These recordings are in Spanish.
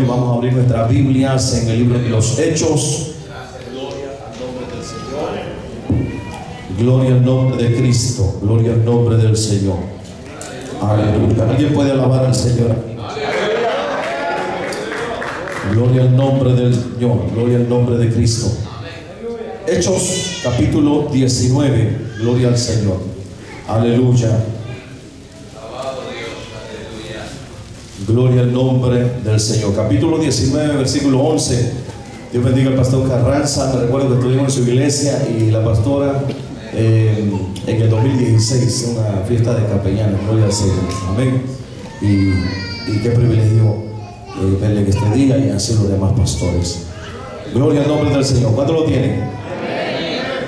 Y vamos a abrir nuestras Biblias en el libro de los Hechos. Gloria al nombre de Cristo. Gloria al nombre del Señor. Aleluya. ¿Alguien puede alabar al Señor? Gloria al nombre del Señor. Gloria al nombre de Cristo. Hechos capítulo 19. Gloria al Señor. Aleluya. Gloria al nombre del Señor. Capítulo 19, versículo 11. Dios bendiga al pastor Carranza. Me recuerdo que estuvimos en su iglesia y la pastora eh, en el 2016, una fiesta de capellanes. Gloria al Señor. Amén. Y, qué privilegio eh, verle en este día y así los demás pastores. Gloria al nombre del Señor. ¿Cuánto lo tienen?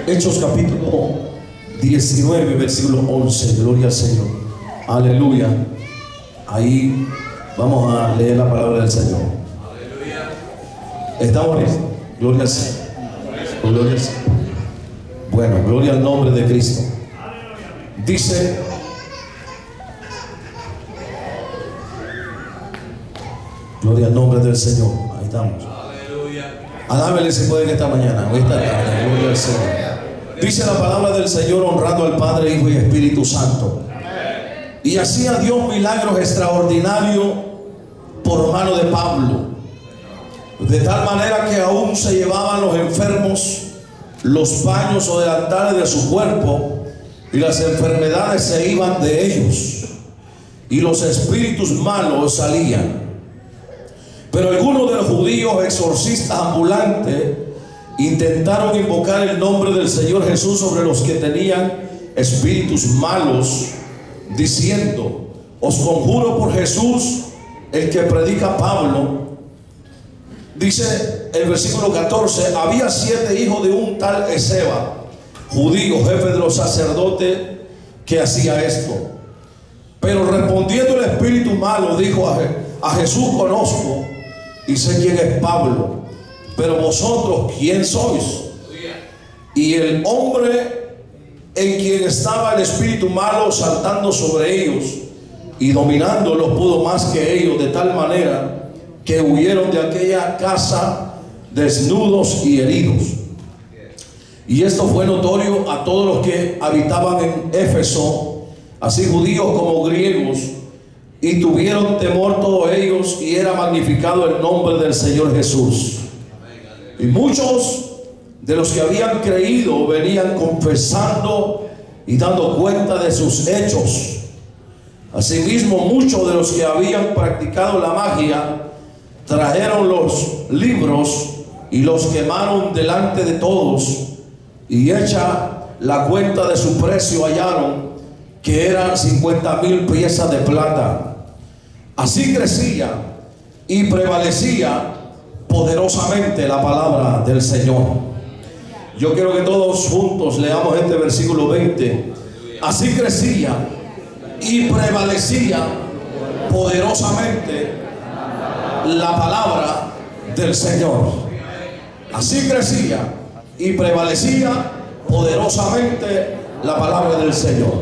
Hechos capítulo 19, versículo 11. Gloria al Señor. Aleluya. Ahí vamos a leer la palabra del Señor. ¿Estamos listos? Gloria al Señor. Gloria al Señor. Bueno, gloria al nombre de Cristo. Dice, gloria al nombre del Señor. Ahí estamos. Alábele si pueden esta mañana o esta tarde. Gloria al Señor. Dice la palabra del Señor honrando al Padre, Hijo y Espíritu Santo. Y hacía Dios milagros extraordinarios por mano de Pablo. De tal manera que aún se llevaban los enfermos los paños o delantales de su cuerpo y las enfermedades se iban de ellos y los espíritus malos salían. Pero algunos de los judíos exorcistas ambulantes intentaron invocar el nombre del Señor Jesús sobre los que tenían espíritus malos, diciendo, os conjuro por Jesús, el que predica Pablo. Dice el versículo 14, había siete hijos de un tal Ezeba, judío, jefe de los sacerdotes, que hacía esto. Pero respondiendo el espíritu malo, dijo a, a Jesús conozco y sé quién es Pablo, pero vosotros, ¿quién sois? Y el hombre en quien estaba el espíritu malo saltando sobre ellos y dominándolos pudo más que ellos de tal manera que huyeron de aquella casa desnudos y heridos. Y esto fue notorio a todos los que habitaban en Éfeso, así judíos como griegos, y tuvieron temor todos ellos y era magnificado el nombre del Señor Jesús. Y muchos de los que habían creído venían confesando y dando cuenta de sus hechos. Asimismo, muchos de los que habían practicado la magia trajeron los libros y los quemaron delante de todos y hecha la cuenta de su precio hallaron que eran 50 mil piezas de plata. Así crecía y prevalecía poderosamente la palabra del Señor. Yo quiero que todos juntos leamos este versículo 20. Así crecía y prevalecía poderosamente la palabra del Señor. Así crecía y prevalecía poderosamente la palabra del Señor.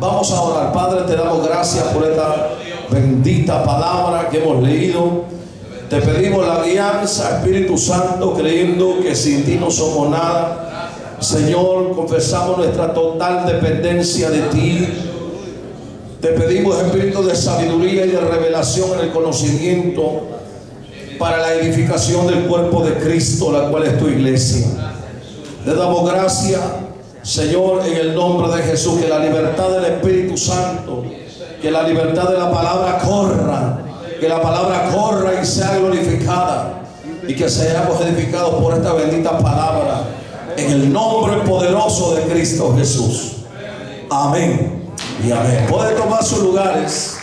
Vamos a orar. Padre, te damos gracias por esta bendita palabra que hemos leído. Te pedimos la alianza, Espíritu Santo, creyendo que sin ti no somos nada. Señor, confesamos nuestra total dependencia de ti. Te pedimos espíritu de sabiduría y de revelación en el conocimiento para la edificación del cuerpo de Cristo, la cual es tu iglesia. Le damos gracias, Señor, en el nombre de Jesús, que la libertad del Espíritu Santo, que la libertad de la palabra corra, que la palabra corra y sea glorificada y que seamos edificados por esta bendita palabra en el nombre poderoso de Cristo Jesús. Amén y amén. Puede tomar sus lugares,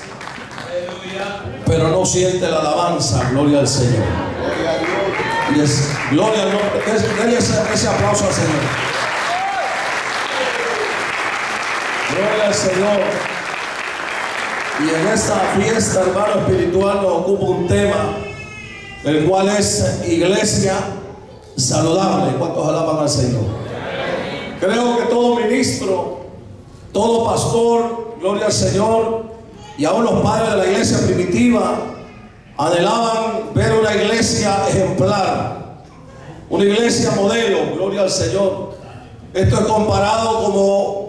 pero no siente la alabanza. Gloria al Señor. Y es, gloria al nombre. Denle ese, ese aplauso al Señor. Gloria al Señor. Y en esta fiesta, hermano espiritual, nos ocupa un tema, el cual es iglesia saludable. ¿Cuántos alaban al Señor? Creo que todo ministro, todo pastor, gloria al Señor, y aún los padres de la iglesia primitiva anhelaban ver ejemplar, una iglesia modelo, gloria al Señor. Esto es comparado como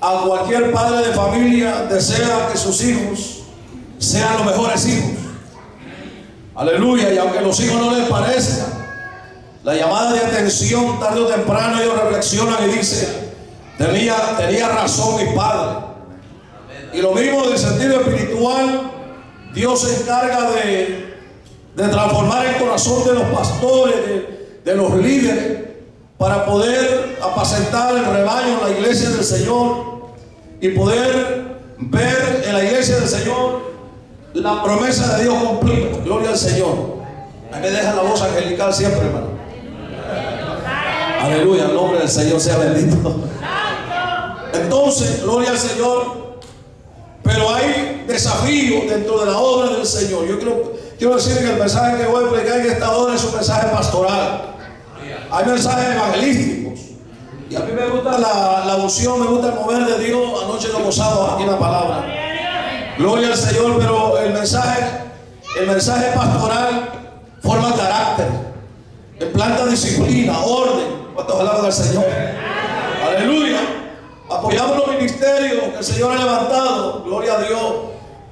a cualquier padre de familia desea que sus hijos sean los mejores hijos. Aleluya, y aunque los hijos no les parezca, la llamada de atención tarde o temprano ellos reflexionan y dicen, tenía, tenía razón mi padre. Y lo mismo del sentido espiritual, Dios se encarga de, de transformar el corazón de los pastores, de, de los líderes, para poder apacentar el rebaño en la iglesia del Señor y poder ver en la iglesia del Señor la promesa de Dios cumplida. Gloria al Señor. A me deja la voz angelical siempre, hermano. Aleluya, el nombre del Señor sea bendito. Entonces, gloria al Señor. Pero hay desafíos dentro de la obra del Señor. Yo quiero, quiero decir que el mensaje que voy a predicar en esta hora es un mensaje pastoral. Hay mensajes evangelísticos. Y a mí me gusta la, la unción, me gusta el mover de Dios. Anoche lo gozado aquí en la palabra. Gloria al Señor, pero el mensaje, el mensaje pastoral forma carácter, planta disciplina, orden. ¿Cuántos alaban al Señor? Aleluya. Apoyamos los ministerios que el Señor ha levantado, gloria a Dios.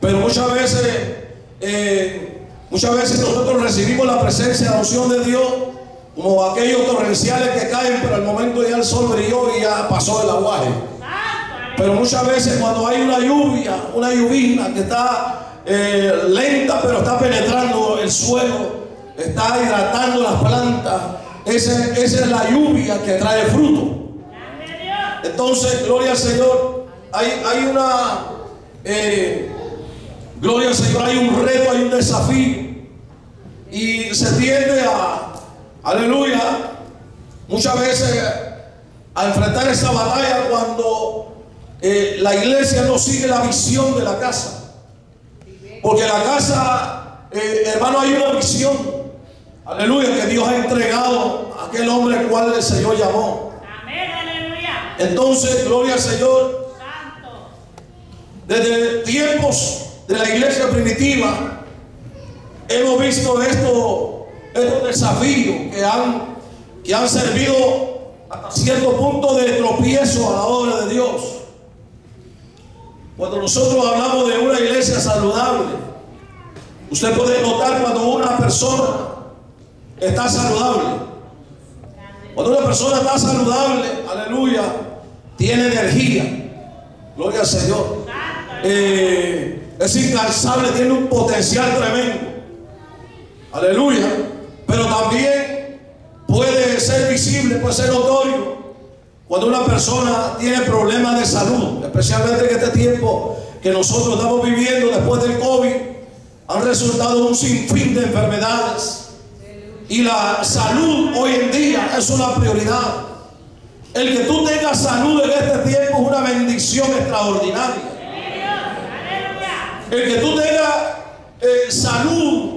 Pero muchas veces, eh, muchas veces nosotros recibimos la presencia, la unción de Dios, como aquellos torrenciales que caen, pero al momento ya el sol brilló y ya pasó el aguaje. Pero muchas veces cuando hay una lluvia, una lluvia que está eh, lenta, pero está penetrando el suelo, está hidratando las plantas, esa, esa es la lluvia que trae fruto. Entonces, gloria al Señor, hay, hay una, eh, gloria al Señor, hay un reto, hay un desafío. Y se tiende a, aleluya, muchas veces a enfrentar esa batalla cuando eh, la iglesia no sigue la visión de la casa. Porque la casa, eh, hermano, hay una visión. Aleluya, que Dios ha entregado a aquel hombre al cual el Señor llamó. Amén, aleluya. Entonces, gloria al Señor. Santo. Desde tiempos de la iglesia primitiva, hemos visto esto, estos desafíos que han, que han servido hasta cierto punto de tropiezo a la obra de Dios. Cuando nosotros hablamos de una iglesia saludable, usted puede notar cuando una persona está saludable. Cuando una persona está saludable, aleluya, tiene energía. Gloria al Señor. Eh, es incansable, tiene un potencial tremendo. Aleluya. Pero también puede ser visible, puede ser notorio cuando una persona tiene problemas de salud, especialmente en este tiempo que nosotros estamos viviendo después del COVID, han resultado un sinfín de enfermedades. Y la salud hoy en día es una prioridad. El que tú tengas salud en este tiempo es una bendición extraordinaria. El que tú tengas eh, salud,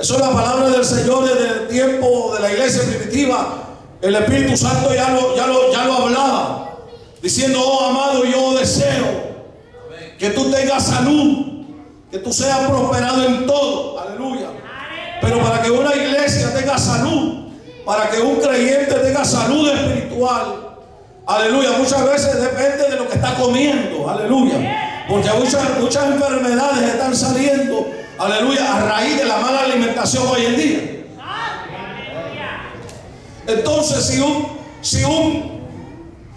eso es la palabra del Señor desde el tiempo de la iglesia primitiva. El Espíritu Santo ya lo, ya lo, ya lo hablaba, diciendo, oh amado, yo deseo que tú tengas salud, que tú seas prosperado en todo. Aleluya. Pero para que una iglesia tenga salud, para que un creyente tenga salud espiritual, aleluya, muchas veces depende de lo que está comiendo, aleluya. Porque muchas, muchas enfermedades están saliendo, aleluya, a raíz de la mala alimentación hoy en día. Entonces, si un, si un,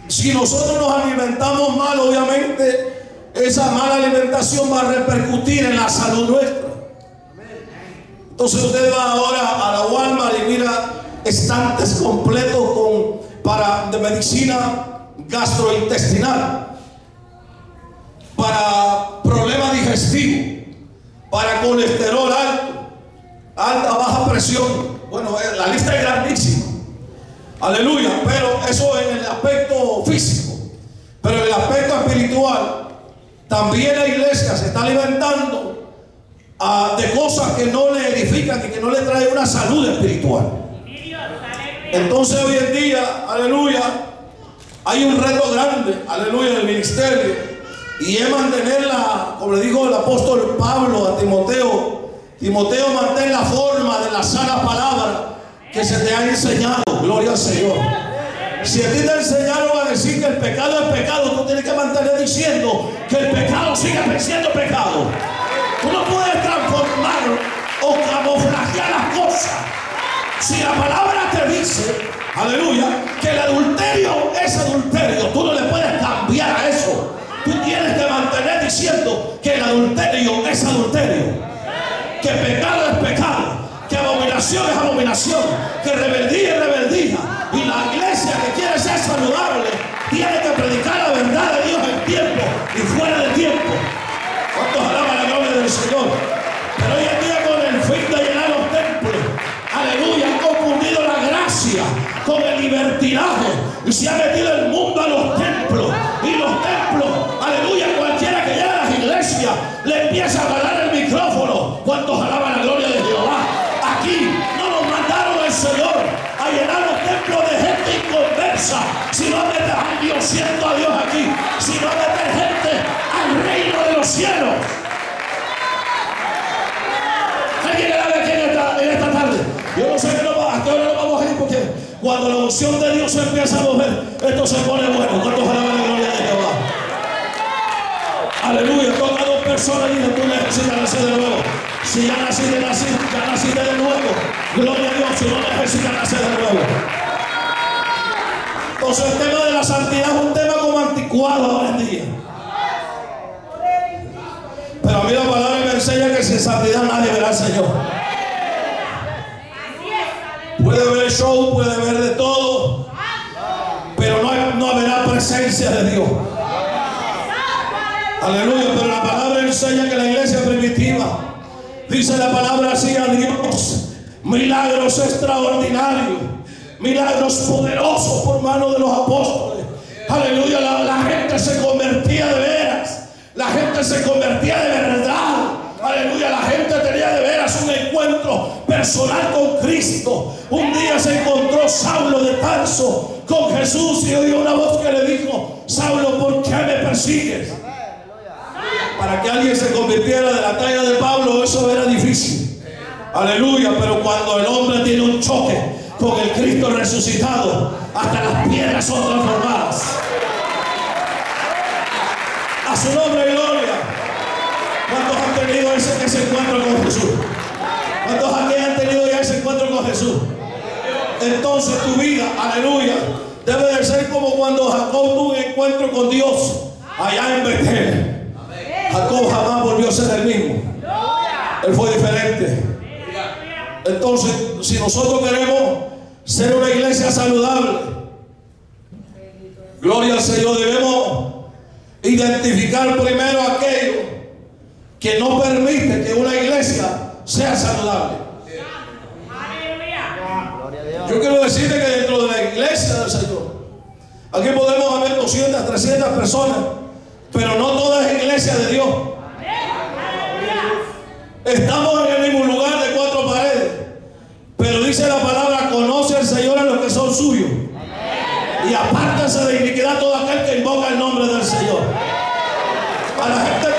si nosotros nos alimentamos mal, obviamente esa mala alimentación va a repercutir en la salud nuestra. Entonces usted va ahora a la Walmart y mira estantes completos con, para, de medicina gastrointestinal, para problemas digestivos, para colesterol alto, alta, baja presión. Bueno, eh, la lista es grandísima. Aleluya, pero eso en el aspecto físico. Pero en el aspecto espiritual, también la iglesia se está alimentando ah, de cosas que no le edifican y que no le traen una salud espiritual. Entonces hoy en día, aleluya, hay un reto grande, aleluya, en el ministerio. Y es mantenerla, como le dijo el apóstol Pablo a Timoteo, Timoteo mantén la forma de la sana palabra que se te ha enseñado. Gloria al Señor. Si a ti te enseñaron a decir que el pecado es pecado, tú tienes que mantener diciendo que el pecado sigue siendo pecado. Tú no puedes transformar o camuflajear las cosas. Si la palabra te dice, aleluya, que el adulterio es adulterio, tú no le puedes cambiar a eso. Tú tienes diciendo que el adulterio es adulterio. Que pecado es pecado. Que abominación es abominación. Que rebeldía es rebeldía. Y la iglesia que quiere ser saludable tiene que predicar la verdad de Dios en tiempo y fuera de tiempo. ¿Cuántos alaban la gloria del Señor? Pero hoy en día con el fin de llenar los templos, aleluya, han confundido la gracia con el libertinaje y se ha metido el mundo a los templos unción de Dios se empieza a mover, esto se pone bueno. ¿Cuántos alaban la gloria de Jehová? Aleluya, toca dos personas y tú necesitas nacer de nuevo. Si ya naciste, naciste, ya naciste de nuevo. Gloria a Dios, si no necesitas nacer de nuevo. Entonces el tema de la santidad es un tema como anticuado ahora en día. Pero a mí la palabra me enseña que sin santidad nadie verá al Señor. Puede ver show, puede ver de todo, de Dios. Aleluya, pero la palabra enseña que la iglesia primitiva dice la palabra así a Dios, milagros extraordinarios, milagros poderosos por mano de los apóstoles. Aleluya, la gente se convertía de veras, la gente se convertía de verdad. Aleluya, la gente tenía de veras un encuentro personal con Cristo. Un día se encontró Saulo de Tarso con Jesús y oyó una voz que le dijo, Saulo, ¿por qué me persigues? Para que alguien se convirtiera de la talla de Pablo, eso era difícil. Aleluya, pero cuando el hombre tiene un choque con el Cristo resucitado, hasta las piedras son transformadas. A su nombre, gloria. ¿Cuántos han tenido ese, encuentro con Jesús? ¿Cuántos aquí han tenido ya ese encuentro con Jesús? Entonces tu vida, aleluya, debe de ser como cuando Jacob tuvo un encuentro con Dios allá en Betel. Jacob jamás volvió a ser el mismo. Él fue diferente. Entonces, si nosotros queremos ser una iglesia saludable, gloria al Señor, debemos identificar primero aquello que no permite que una iglesia sea saludable. Yo quiero decirte que dentro de la iglesia del Señor, aquí podemos haber 200, 300 personas, pero no toda es iglesia de Dios. Estamos en el mismo lugar de cuatro paredes, pero dice la palabra, conoce al Señor a los que son suyos. Y apártense de iniquidad todo aquel que invoca el nombre del Señor. A la gente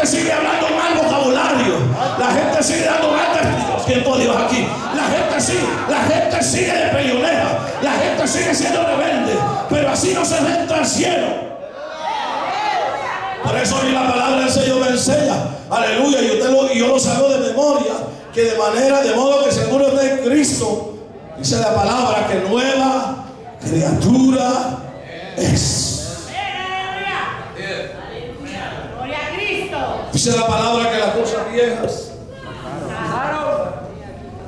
gente sigue hablando mal vocabulario. La gente sigue dando mal a Dios aquí. La gente sigue, la gente sigue de peleonera. La gente sigue siendo rebelde. Pero así no se entra al cielo. Por eso hoy la palabra del Señor me enseña. Aleluya. Y, usted lo- yo lo saco de memoria. Que de manera, de modo que seguro está en Cristo. Dice la palabra que nueva criatura es. Gloria a Cristo. Dice la palabra que las cosas viejas.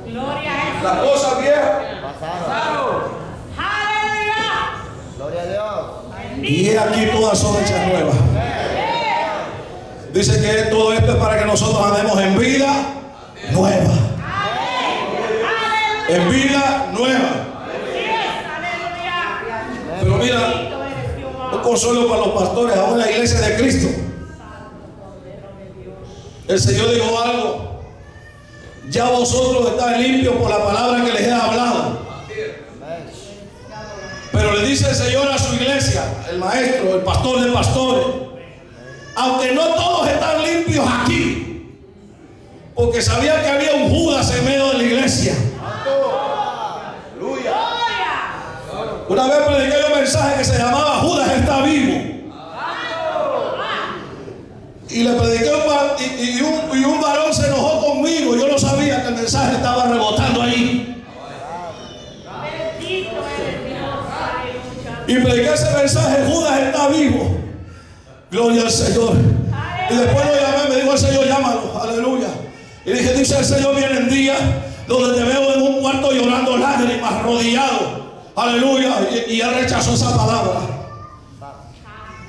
Gloria a Las cosas viejas. Aleluya. Gloria a Dios. Y he aquí todas son hechas nuevas. Dice que todo esto es para que nosotros andemos en vida nueva. En vida nueva. Pero mira, un consuelo para los pastores, en la iglesia de Cristo. El Señor dijo algo. Ya vosotros estáis limpios por la palabra que les he hablado. Pero le dice el Señor a su iglesia, el maestro, el pastor de pastores, aunque no todos están limpios aquí, porque sabía que había un Judas en medio de la iglesia. Una vez prediqué un mensaje que se llamaba Judas está vivo. Y le prediqué un, y, un, y un varón se enojó conmigo. Yo no sabía que el mensaje estaba rebotando ahí. Bendito eres Dios. Y prediqué ese mensaje, Judas está vivo. Gloria al Señor. Y después lo llamé, me dijo el Señor, llámalo, aleluya. Y dije, dice el Señor, vienen días donde te veo en un cuarto llorando lágrimas, arrodillado. Aleluya. Y, y él rechazó esa palabra.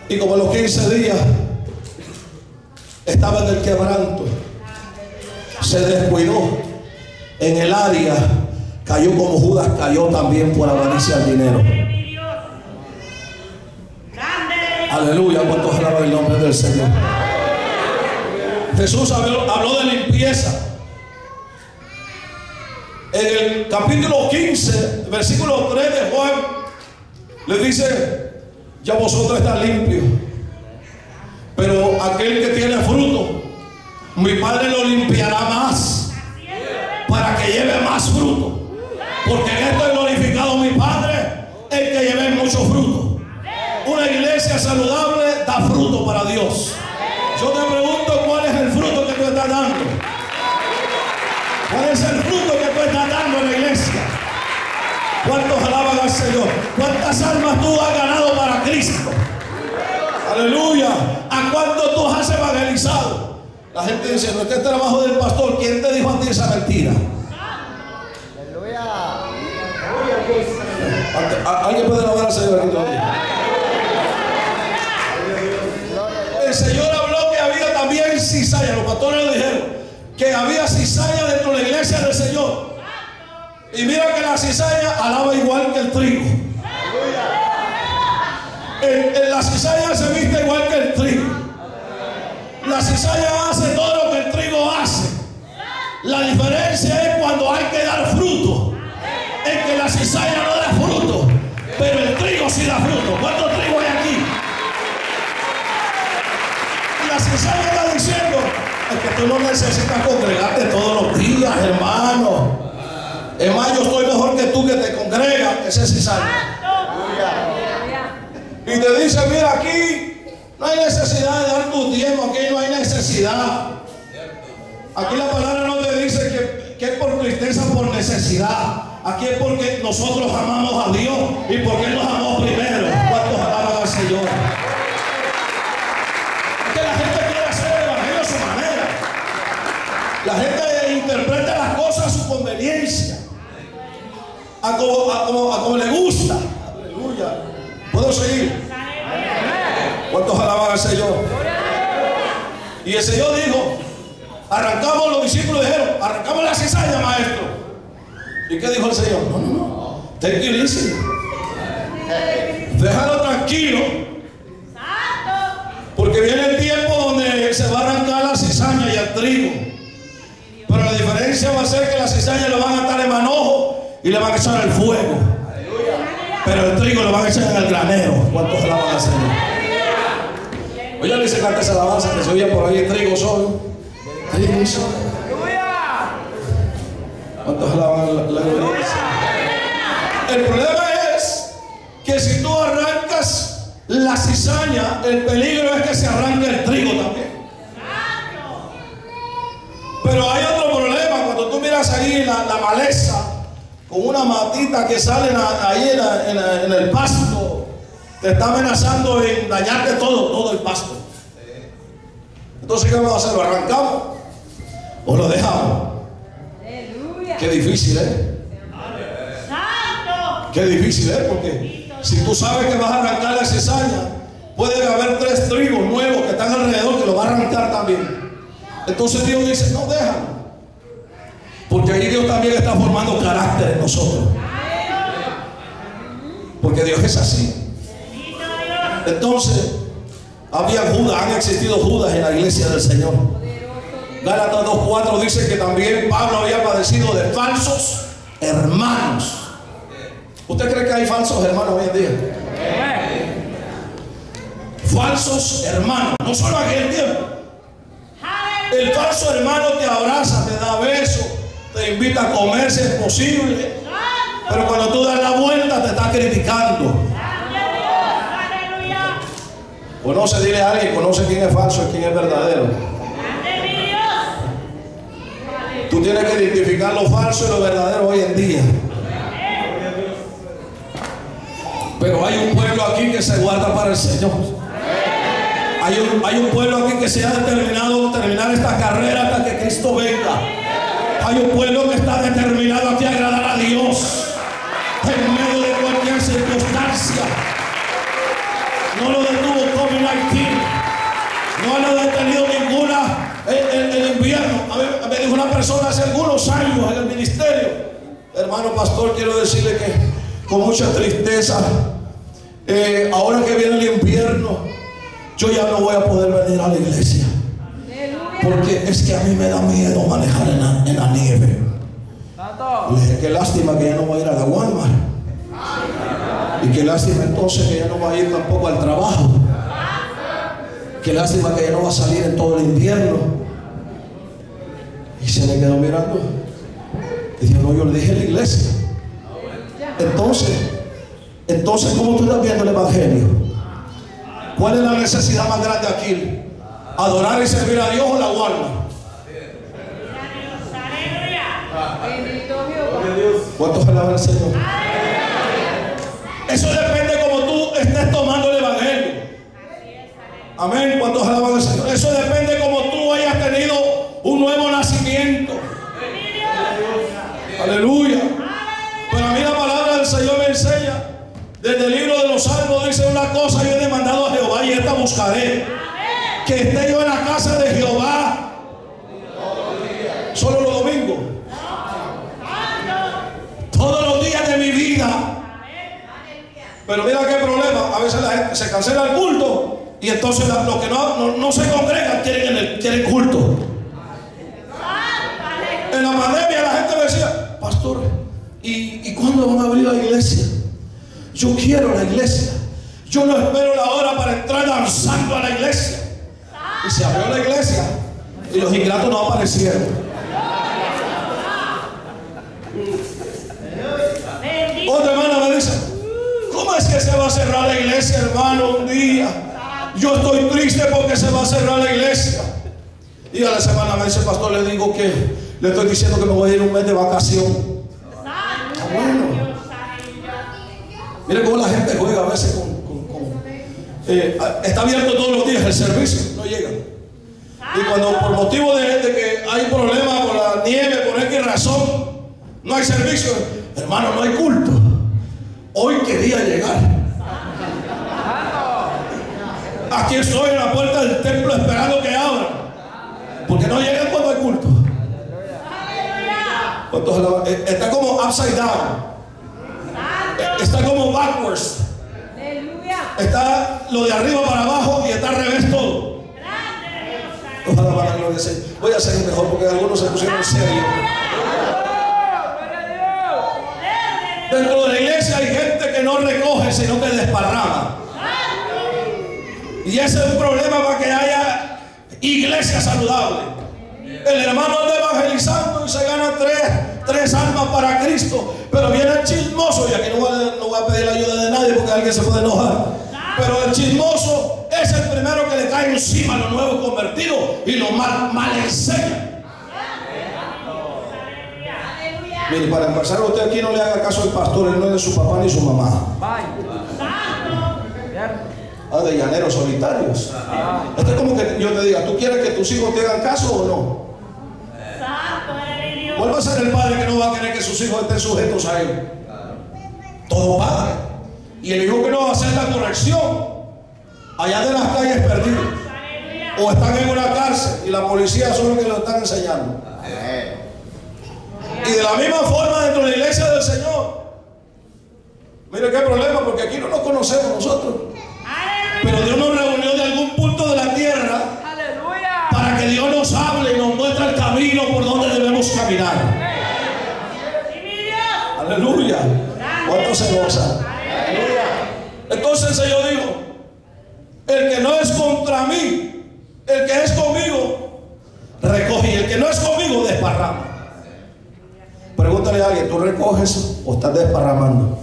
Y como los 15 días estaba en el quebranto, se descuidó en el área, cayó como Judas cayó también por avaricia al dinero. Aleluya, cuántos alaban el nombre del Señor. Jesús habló, de limpieza. En el capítulo 15, versículo 3 de Juan, le dice, ya vosotros están limpios. Pero aquel que tiene fruto, mi Padre lo limpiará más para que lleve más fruto. Porque en esto he glorificado mi Padre, el que lleve mucho fruto. Una iglesia saludable da fruto para Dios. Yo te pregunto cuál es el fruto que tú estás dando. ¿Cuál es el fruto que tú estás dando en la iglesia? ¿Cuántos alaban al Señor? ¿Cuántas almas tú has ganado para Cristo? Aleluya. ¿A cuánto tú has evangelizado? La gente dice, no este es trabajo del pastor. ¿Quién te dijo a ti esa mentira? Aleluya. ¿A- ¿Alguien puede alabar al Señor? El Señor habló que había también cizaña. Los pastores lo dijeron. Que había cizaña dentro de la iglesia del Señor. Y mira que la cizaña alaba igual que el trigo. En, en la cizaña se viste igual que el trigo. La cizaña hace todo lo que el trigo hace. La diferencia es cuando hay que dar fruto. Es que la cizaña no da fruto. Pero el trigo sí da fruto. ¿Cuántos trigo hay aquí? La cizaña está diciendo, es que tú no necesitas congregarte todos los días, hermano. Más, yo estoy mejor que tú que te congregas, ese es. Y te dice, mira, aquí no hay necesidad de dar tu tiempo, aquí no hay necesidad. Aquí la palabra no te dice que, que es por tristeza, por necesidad. Aquí es porque nosotros amamos a Dios y porque Él nos amó primero. ¿Cuántos alaban al Señor? Es que la gente quiere hacer el evangelio a su manera. La gente interpreta las cosas a su conveniencia. A como, a como- a como le gusta. Aleluya. ¿Puedo seguir? ¿Cuántos alaban al Señor? Y el Señor dijo, arrancamos, los discípulos dijeron, arrancamos la cizaña, maestro. ¿Y qué dijo el Señor? No, no, no. Easy. Déjalo tranquilo. Porque viene el tiempo donde se va a arrancar la cizaña y el trigo. Pero la diferencia va a ser que la cizaña le van a estar en manojo y le van a echar al fuego. Pero el trigo lo van a echar en el granero. ¿Cuántos alaban al Señor? Oye, dice canta esa alabanza que se oye por ahí trigo solo. Trigo solo. ¿Cuántos alaban la, la? El problema es que si tú arrancas la cizaña, el peligro es que se arranque el trigo también. Pero hay otro problema, cuando tú miras ahí la, la maleza, con una matita que sale ahí en, la- en la- en el pasto, te está amenazando en dañarte todo, todo el pasto. Entonces, ¿qué vamos a hacer? ¿Lo arrancamos? ¿O lo dejamos? Qué difícil, ¿eh? Santo. Qué difícil es porque si tú sabes que vas a arrancar la cizaña, puede haber tres trigos nuevos que están alrededor que lo va a arrancar también. Entonces Dios dice, no déjalo. Porque ahí Dios también está formando carácter en nosotros. Porque Dios es así. Entonces, había Judas, han existido Judas en la iglesia del Señor. Gálatas 2.4 dice que también Pablo había padecido de falsos hermanos. ¿Usted cree que hay falsos hermanos hoy en día? Falsos hermanos, no solo aquel tiempo. El falso hermano te abraza, te da besos, te invita a comer si es posible. Pero cuando tú das la vuelta te está criticando. Conoce, dile a alguien, conoce quién es falso y quién es verdadero. Tú tienes que identificar lo falso y lo verdadero hoy en día. Pero hay un pueblo aquí que se guarda para el Señor. Hay un, hay un pueblo aquí que se ha determinado terminar esta carrera hasta que Cristo venga. Hay un pueblo que está determinado a agradar a Dios en medio de cualquier circunstancia. No lo detuvo COVID-19. No lo ha detenido ninguna el invierno. A mí me dijo una persona hace algunos años en el ministerio. Hermano pastor, quiero decirle que con mucha tristeza, eh, ahora que viene el invierno, yo ya no voy a poder venir a la iglesia. Porque es que a mí me da miedo manejar en la, en la nieve. Le dije, qué lástima que ya no voy a ir a la Walmart. Y qué lástima entonces que ya no va a ir tampoco al trabajo. Qué lástima que ya no va a salir en todo el invierno. Y se le quedó mirando. Y dijo, no, yo le dije a la iglesia. Entonces, entonces, ¿cómo tú estás viendo el Evangelio? ¿Cuál es la necesidad más grande aquí? ¿Adorar y servir a Dios o la? Aleluya. ¿Cuántos alaban al Señor? Eso depende como tú estés tomando el Evangelio. Amén. ¿Cuántos alaban al Señor? Eso depende como tú hayas tenido un nuevo nacimiento. Aleluya. Pero a mí la palabra del Señor me enseña. Desde el libro de los Salmos dice una cosa, yo he demandado a Jehová y esta buscaré. Que esté yo en la casa de Jehová. Solo los domingos. Todos los días de mi vida. Pero mira qué problema. A veces la gente se cancela el culto y entonces los que no, no, no se congregan quieren, en el- culto. En la pandemia la gente decía, pastor, ¿y, ¿y cuándo van a abrir la iglesia? Yo quiero la iglesia. Yo no espero la hora para entrar danzando a la iglesia. Y se abrió la iglesia y los ingratos no aparecieron. Otra hermana me dice, ¿cómo es que se va a cerrar la iglesia, hermano, un día? Yo estoy triste porque se va a cerrar la iglesia. Y a la semana me dice, pastor, le digo que le estoy diciendo que me voy a ir un mes de vacación. Bueno. Mire cómo la gente juega a veces con- eh, está abierto todos los días el servicio, no llegan. Y cuando por motivo de, de que hay problemas con la nieve, por X razón, no hay servicio, hermano, no hay culto. Hoy quería llegar. Aquí estoy en la puerta del templo esperando que abran. Porque no llegan cuando hay culto. ¿Cuántos alaban? Eh, Está como upside down. Está como backwards. Está lo de arriba para abajo y está al revés todo. Ojalá para la gloria del Señor. Voy a seguir mejor porque algunos se pusieron serios. Dentro de la iglesia hay gente que no recoge, sino que desparrama. Y ese es un problema para que haya iglesia saludable. El hermano anda evangelizando y se gana tres, tres almas para Cristo. Pero viene el chismoso, y aquí no voy, a, no voy a pedir la ayuda de nadie porque alguien se puede enojar. Pero el chismoso el primero que le cae encima a los nuevos convertidos y los mal, mal enseña. Mire, para empezar, usted aquí no le haga caso al pastor, él no es de su papá ni su mamá. Ah, de llaneros solitarios. Esto es como que yo te diga, ¿tú quieres que tus hijos te hagan caso o no? Santo eres Dios. ¿Cuál va a ser el padre que no va a querer que sus hijos estén sujetos a él? Todo padre. Y el hijo que no va a hacer la corrección, allá de las calles perdido. Aleluya. O están en una cárcel y la policía son los que lo están enseñando. Y de la misma forma dentro de la iglesia del Señor. Mire qué problema, porque aquí no nos conocemos nosotros. Pero Dios nos reunió de algún punto de la tierra para que Dios nos hable y nos muestre el camino por donde debemos caminar. Aleluya. ¿Cuántos ¿Cuánto se goza? Entonces el Señor dijo, el que no es contra mí, el que es conmigo, recoge. Y el que no es conmigo, desparrama. Pregúntale a alguien, ¿tú recoges o estás desparramando?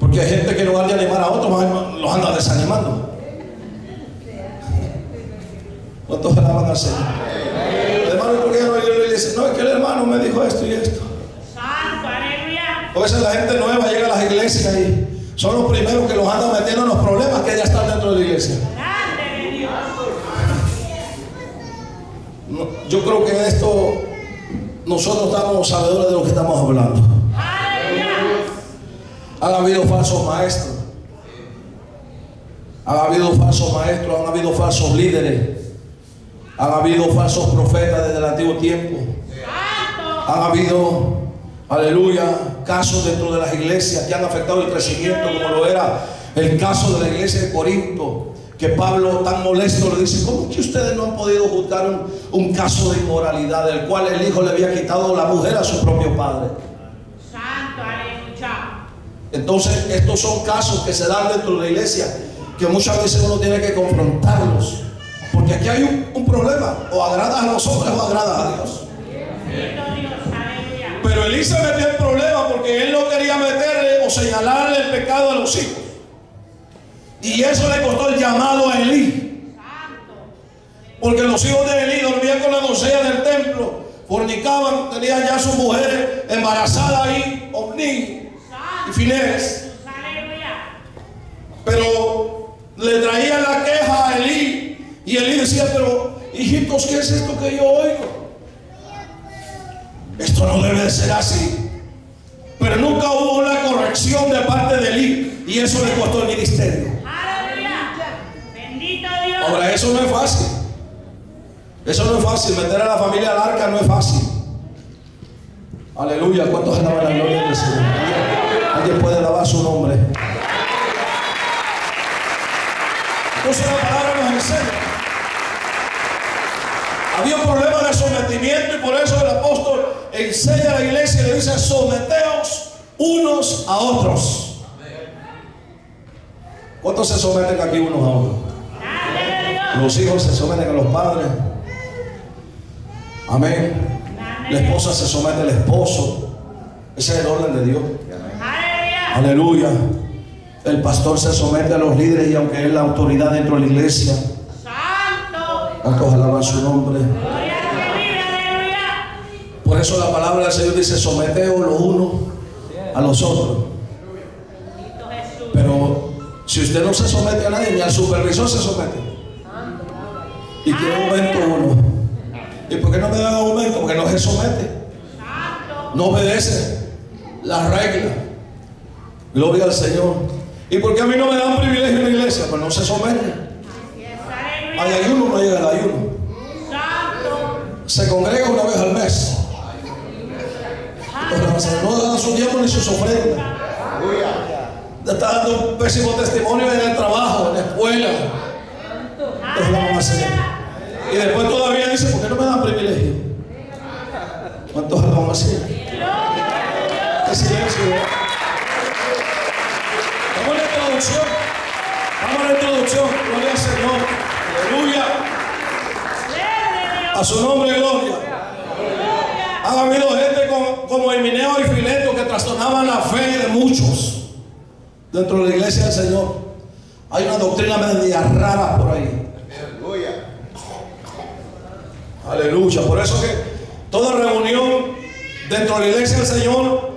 Porque hay gente que no va a animar a otros, los anda desanimando. ¿Cuántos alaban al Señor? Hermano, ¿por qué no? Y le dice, no, es que el hermano me dijo esto y esto. A veces la gente nueva llega a las iglesias y son los primeros que los andan metiendo en los problemas que ya están dentro de la iglesia. Yo creo que esto nosotros estamos sabedores de lo que estamos hablando. Han habido falsos maestros. Han habido falsos maestros, han habido falsos líderes. Han habido falsos profetas desde el antiguo tiempo. Han habido, aleluya, casos dentro de las iglesias que han afectado el crecimiento, como lo era el caso de la iglesia de Corinto, que Pablo tan molesto le dice, ¿cómo que ustedes no han podido juzgar un, un caso de inmoralidad del cual el hijo le había quitado la mujer a su propio padre? Santo, aleluya. Entonces, estos son casos que se dan dentro de la iglesia, que muchas veces uno tiene que confrontarlos. Porque aquí hay un, un problema, o agradas a los hombres o agradas a Dios. Aleluya. Elí se metió en problema porque él no quería meterle o señalarle el pecado a los hijos. Y eso le costó el llamado a Elí. Porque los hijos de Elí dormían con la doncella del templo, fornicaban, tenían ya sus mujeres embarazadas ahí, Omni y. Finés. Pero le traían la queja a Elí. Y Elí decía, pero hijitos, ¿qué es esto que yo oigo? Esto no debe de ser así. Pero nunca hubo una corrección de parte de Elí. Y eso le costó el ministerio. Aleluya. Bendito Dios. Ahora, eso no es fácil. Eso no es fácil. Meter a la familia al arca no es fácil. Aleluya. ¿Cuántos alaban la gloria del Señor? ¿Alguien- Alguien puede alabar su nombre. Entonces la palabra nos enseña. Había un problema de sometimiento y por eso el apóstol enseña a la iglesia y le dice, someteos unos a otros. ¿Cuántos se someten aquí unos a otros? Los hijos se someten a los padres. Amén. La esposa se somete al esposo. Ese es el orden de Dios. Aleluya. El pastor se somete a los líderes y aunque es la autoridad dentro de la iglesia. ¿Cuántos alaban su nombre? Por eso la palabra del Señor dice, someteos los unos a los otros. Pero si usted no se somete a nadie, al supervisor se somete. Y quiere aumento uno. ¿Y por qué no me dan aumento? Porque no se somete. No obedece las reglas. Gloria al Señor. ¿Y por qué a mí no me dan privilegio en la iglesia? Pues no se somete. Hay ayuno, no llega el ayuno. Santo. Se congrega una vez al mes. Entonces, no dan su tiempo ni sus ofrendas. Está dando un pésimo testimonio en el trabajo, en la escuela. Entonces, vamos a hacer. Y después todavía dice, ¿por qué no me dan privilegio? ¿Cuántos vamos a hacer? ¿Qué silencio? Vamos a la introducción. Vamos a la introducción. Gloria al Señor. Aleluya. A su nombre, gloria. Han habido gente como, como Emineo y Fileto que trastornaban la fe de muchos dentro de la iglesia del Señor. Hay una doctrina media rara por ahí. Aleluya. Por eso que toda reunión dentro de la iglesia del Señor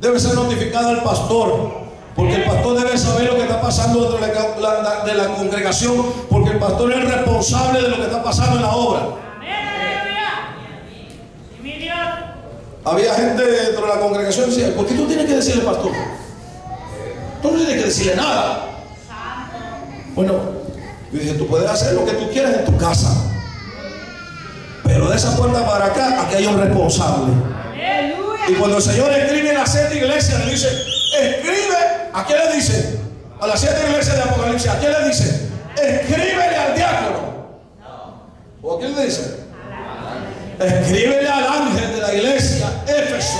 debe ser notificada al pastor. Porque el pastor debe saber lo que está pasando dentro de la, la- la congregación. Porque el pastor es responsable de lo que está pasando en la obra. Había gente dentro de la congregación que decía, ¿por qué tú tienes que decirle pastor? Tú no tienes que decirle nada. Bueno, yo dije, tú puedes hacer lo que tú quieras en tu casa. Pero de esa puerta para acá, aquí hay un responsable. Y cuando el Señor escribe en las siete iglesias, le dice, escribe, ¿a quién le dice? A las siete iglesias de Apocalipsis, ¿a quién le dice? Escríbele al diácono. ¿O a quién le dice? Escríbele al ángel de la iglesia, Éfeso.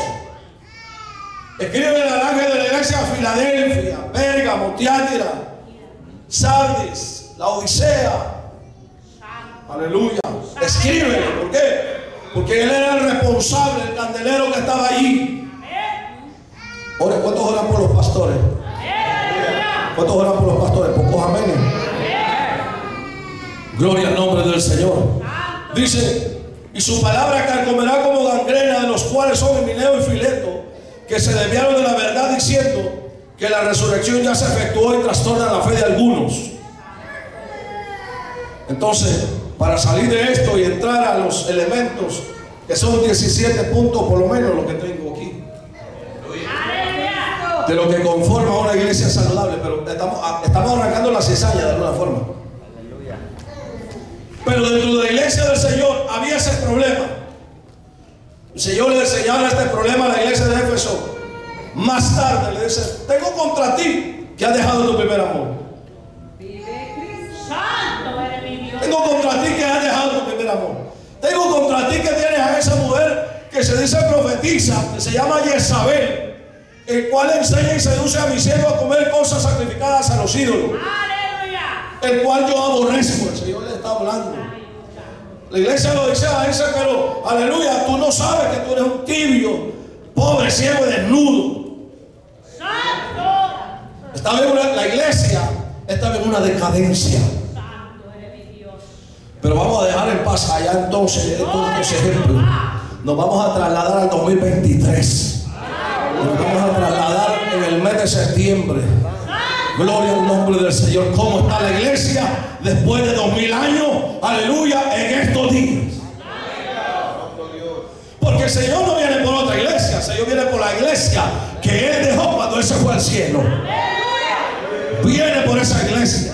Escribe al ángel de la iglesia de Filadelfia, Pérgamo, Tiátira, Sardis, la Odisea. Aleluya. Escríbele. ¿Por qué? Porque él era el responsable, el candelero que estaba allí. Ahora, ¿cuántos oran por los pastores? ¿Cuántos oran por los pastores? Pocos amén. Gloria al nombre del Señor. Dice, y su palabra carcomerá como gangrena, de los cuales son Emineo y Fileto, que se desviaron de la verdad diciendo que la resurrección ya se efectuó y trastorna la fe de algunos. Entonces, para salir de esto y entrar a los elementos, que son 17 puntos por lo menos lo que tengo de lo que conforma una iglesia saludable, pero estamos, estamos arrancando la cizaña de alguna forma. Pero dentro de la iglesia del Señor había ese problema. El Señor le enseñaba este problema a la iglesia de Éfeso. Más tarde le dice, tengo contra ti que has dejado tu primer amor. Santo eres mi Dios. Tengo contra ti que has dejado tu primer amor. Tengo contra ti que tienes a esa mujer que se dice profetiza, que se llama Jezabel, el cual enseña y seduce a mi siervo a comer cosas sacrificadas a los ídolos, Aleluya. el cual yo aborrezco. El Señor le está hablando. La iglesia lo dice a ese, pero aleluya, tú no sabes que tú eres un tibio, pobre, ciego y desnudo. Santo. Estaba en una- la iglesia estaba en una decadencia. Santo eres mi Dios. Pero vamos a dejar en paz allá entonces todos estos ejemplos. Nos vamos a trasladar al 2023. Nos vamos a trasladar en el mes de septiembre. Gloria al nombre del Señor. ¿Cómo está la iglesia después de dos mil años? Aleluya, en estos días. Porque el Señor no viene por otra iglesia, el Señor viene por la iglesia que Él dejó cuando Él se fue al cielo. Viene por esa iglesia.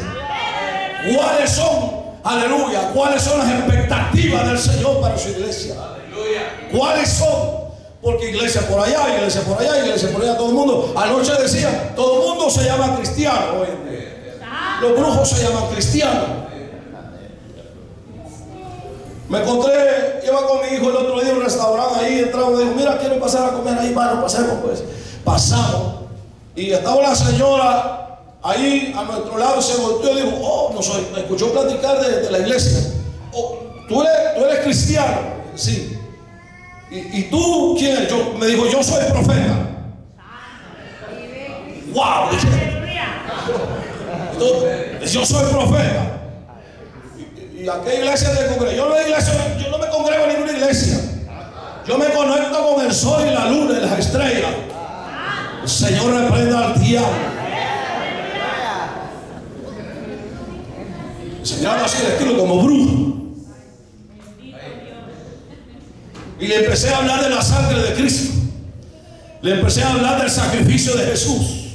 ¿Cuáles son, aleluya, cuáles son las expectativas del Señor para su iglesia? ¿Cuáles son? Porque iglesia por allá, iglesia por allá, iglesia por allá, todo el mundo. Anoche decía, todo el mundo se llama cristiano. Los brujos se llaman cristianos. Me encontré, iba con mi hijo el otro día a un restaurante ahí, entramos dijo, mira, quiero pasar a comer ahí, mano, pasemos pues. Pasamos. Y estaba la señora ahí a nuestro lado, se volteó y dijo, oh, no soy, me escuchó platicar de, de la iglesia. Oh, ¿tú, eres, tú eres cristiano. Sí. ¿Y, tú quién? Yo, me dijo, yo soy profeta. Wow, yo soy profeta. ¿Y, y a qué iglesia te congregas? Yo no, iglesia, yo no me congrego en ninguna iglesia. Yo me conecto con el sol y la luna y las estrellas. El Señor reprenda al diablo. Enseñando así el estilo como brujo. Y le empecé a hablar de la sangre de Cristo. Le empecé a hablar del sacrificio de Jesús.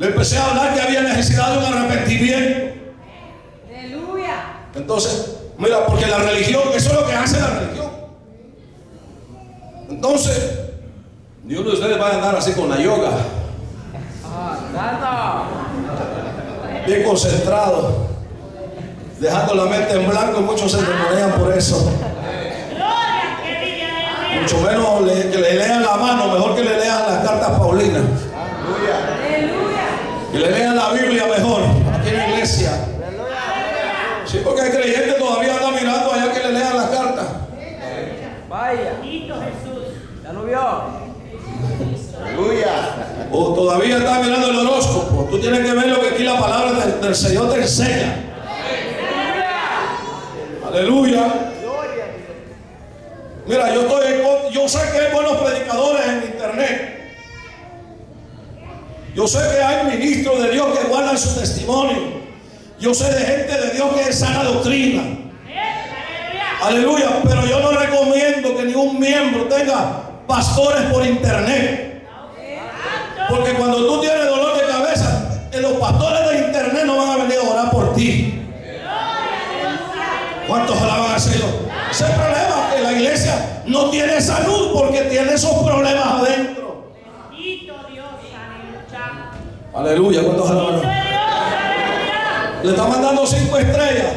Le empecé a hablar que había necesidad de un arrepentimiento. Aleluya. Entonces, mira, porque la religión, eso es lo que hace la religión. Entonces, ni uno de ustedes va a andar así con la yoga, bien concentrado, dejando la mente en blanco, y muchos se endemonian por eso. Gloria, que diga aleluya. Mucho menos le- que le lean la mano, mejor que le lean las cartas paulinas. Que le lean la Biblia mejor, aquí en la iglesia. Sí, porque el creyente todavía anda mirando allá que le lean las cartas. Vaya, Jesús. ya lo vio. O todavía está mirando el horóscopo. Tú tienes que ver lo que aquí la palabra del, del Señor te enseña. Aleluya. Mira, yo estoy en yo sé que hay buenos predicadores en internet. Yo sé que hay ministros de Dios que guardan su testimonio. Yo sé de gente de Dios que es sana doctrina. Aleluya. Pero yo no recomiendo que ningún miembro tenga pastores por internet. Porque cuando tú tienes dolor de cabeza, los pastores de internet no van a venir a orar por ti. ¿Cuántos alaban al Señor? Ese problema, no tiene salud porque tiene esos problemas adentro. Bendito Dios, aleluya. Aleluya, ¿cuántos alaban? Le está mandando cinco estrellas.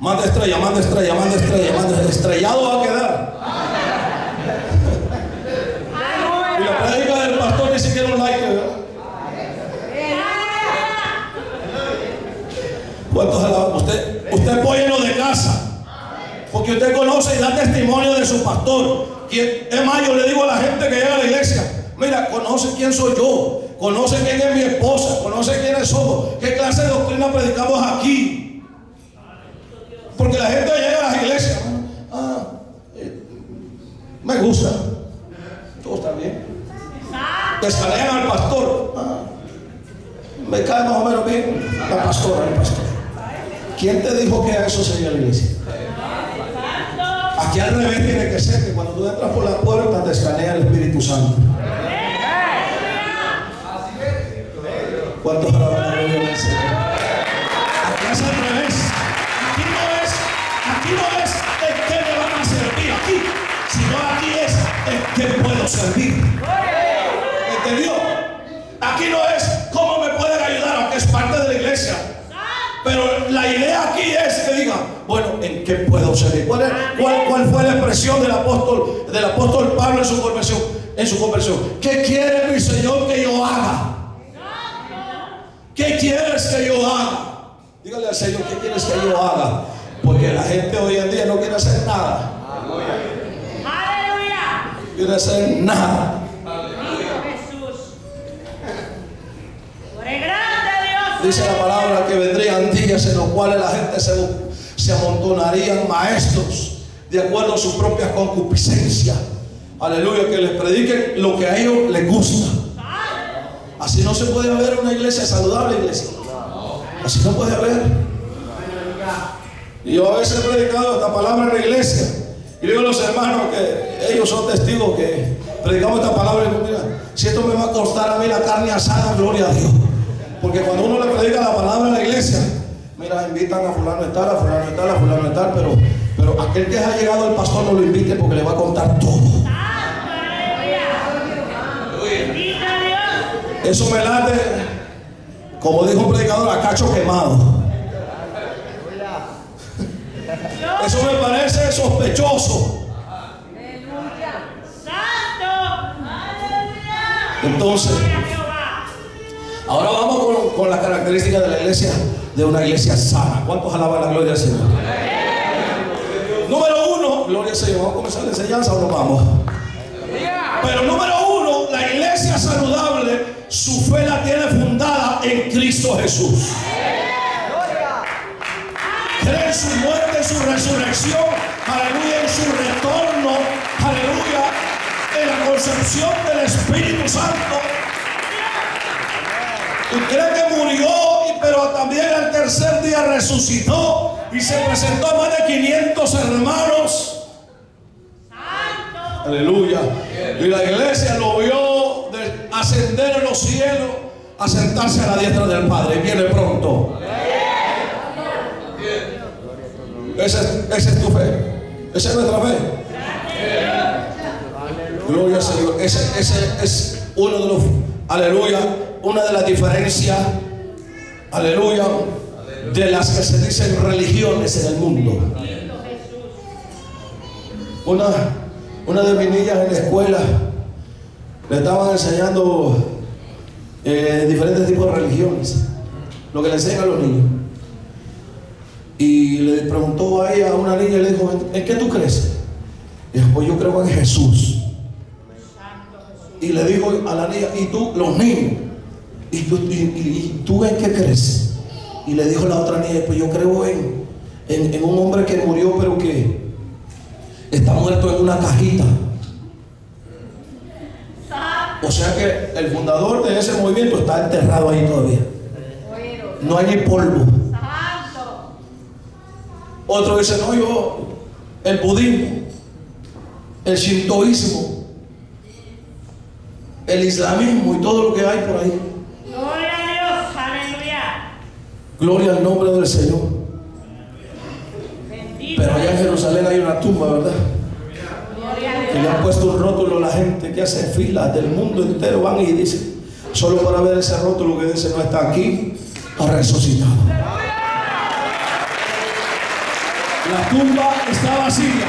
Manda estrella, manda estrella, manda estrella, manda estrellado va a quedar. Y le dieron like, ¿verdad? ¿Cuántos alaban? Usted, usted lo de casa. Porque usted conoce y da testimonio de su pastor. Es más, yo le digo a la gente que llega a la iglesia, mira, conoce quién soy yo, conoce quién es mi esposa, conoce quiénes somos, qué clase de doctrina predicamos aquí. Porque la gente llega a las iglesias, ah, eh, me gusta, todo está bien. Escanean al pastor, ah, me cae más o menos bien la pastora, el pastor. ¿Quién te dijo que a eso sería la iglesia? Aquí al revés tiene que ser que cuando tú entras por la puerta te escanea el Espíritu Santo. ¿Cuántos alaban la gloria del Señor? Aquí es al revés. Aquí no es, aquí no es el que me van a servir aquí, sino aquí es el que puedo servir. Bueno, ¿en qué puedo servir? ¿Cuál, es- cuál- cuál fue la expresión del apóstol, del apóstol Pablo en su conversión? En su conversión. ¿Qué quiere mi Señor que yo haga? ¿Qué quieres que yo haga? Dígale al Señor, ¿qué quieres que yo haga? Porque la gente hoy en día no quiere hacer nada. Aleluya. Quiere hacer nada. Dice la palabra que vendrían días en los cuales la gente se, se amontonarían maestros de acuerdo a sus propias concupiscencias. Aleluya, que les prediquen lo que a ellos les gusta. Así no se puede haber una iglesia saludable, iglesia. Así no puede haber. Y yo a veces he predicado esta palabra en la iglesia. Y digo a los hermanos que ellos son testigos que predicamos esta palabra. Y digo, mira, si esto me va a costar a mí la carne asada, gloria a Dios. Porque cuando uno le predica la palabra en la iglesia, mira, invitan a fulano de tal, a fulano de tal, a fulano de tal, pero, pero aquel que ha llegado al pastor no lo invite porque le va a contar todo. Eso me late, como dijo un predicador, a cacho quemado. Eso me parece sospechoso. Entonces, ahora vamos con, con las características de la iglesia, de una iglesia sana. ¿Cuántos alaban la gloria al Señor? Número uno, gloria al Señor. Vamos a comenzar la enseñanza o nos vamos. Pero número uno, la iglesia saludable, su fe la tiene fundada en Cristo Jesús. Cree en su muerte, en su resurrección, aleluya, en su retorno, aleluya, en la concepción del Espíritu Santo. Y cree que murió, pero también al tercer día resucitó y se presentó a más de 500 hermanos. Aleluya. Y la iglesia lo vio de- ascender en los cielos, a sentarse a la diestra del Padre. Viene pronto. Esa es, esa es tu fe. Esa es nuestra fe. Gloria al Señor. Ese, ese es uno de los, aleluya, una de las diferencias, aleluya, de las que se dicen religiones en el mundo. Una, una de mis niñas en la escuela le estaban enseñando eh, diferentes tipos de religiones, lo que le enseñan a los niños. Y le preguntó a ella, a una niña, y le dijo, ¿en, qué tú crees? Y dijo, pues yo creo en Jesús. Y le dijo a la niña, ¿y tú, los niños? ¿Y tú, en qué crees? Y le dijo la otra niña, pues yo creo en, en, en un hombre que murió, pero que está muerto en una cajita. O sea que el fundador de ese movimiento está enterrado ahí todavía. No hay ni polvo. Otro dice, no, yo, el budismo, el shintoísmo, el islamismo y todo lo que hay por ahí. Gloria a Dios. Aleluya. Gloria al nombre del Señor. Pero allá en Jerusalén hay una tumba, ¿verdad? Que le han puesto un rótulo a la gente que hace filas del mundo entero, van y dicen, solo para ver ese rótulo que dice, no está aquí, ha resucitado. La tumba está vacía.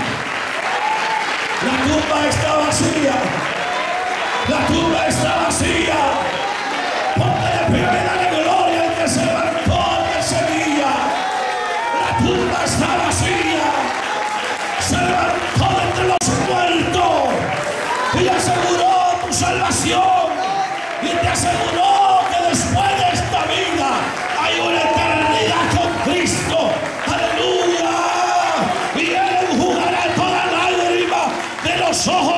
La tumba está vacía. La tumba está vacía. Ponte de pie, dale gloria al que se aseguró que después de esta vida hay una eternidad con Cristo. Aleluya. Y Él enjugará toda lágrima de los ojos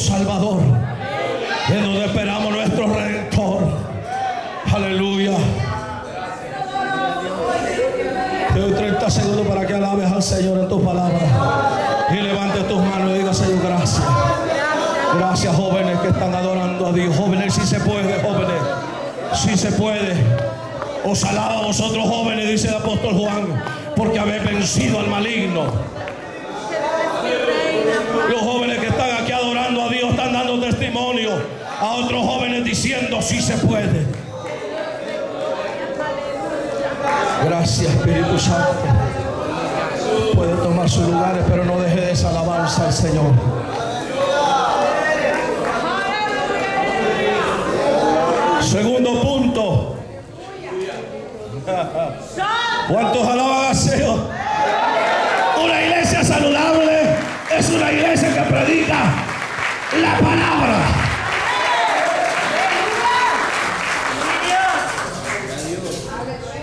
Salvador. De donde esperamos nuestro Redentor. Aleluya. Te doy 30 segundos para que alabes al Señor en tus palabras. Y levante tus manos y diga, Señor, gracias. Gracias, jóvenes que están adorando a Dios. Jóvenes, si se puede, jóvenes. Si se puede. Os alaba a vosotros, jóvenes, dice el apóstol Juan, porque habéis vencido al maligno. Los jóvenes que están aquí adorando a Dios están dando testimonio a otros jóvenes si se puede. Gracias, Espíritu Santo. Puede tomar sus lugares, pero no deje de esa alabanza al Señor. Segundo punto. ¿Cuántos alaban al Señor? Una iglesia saludable es una iglesia que predica la palabra.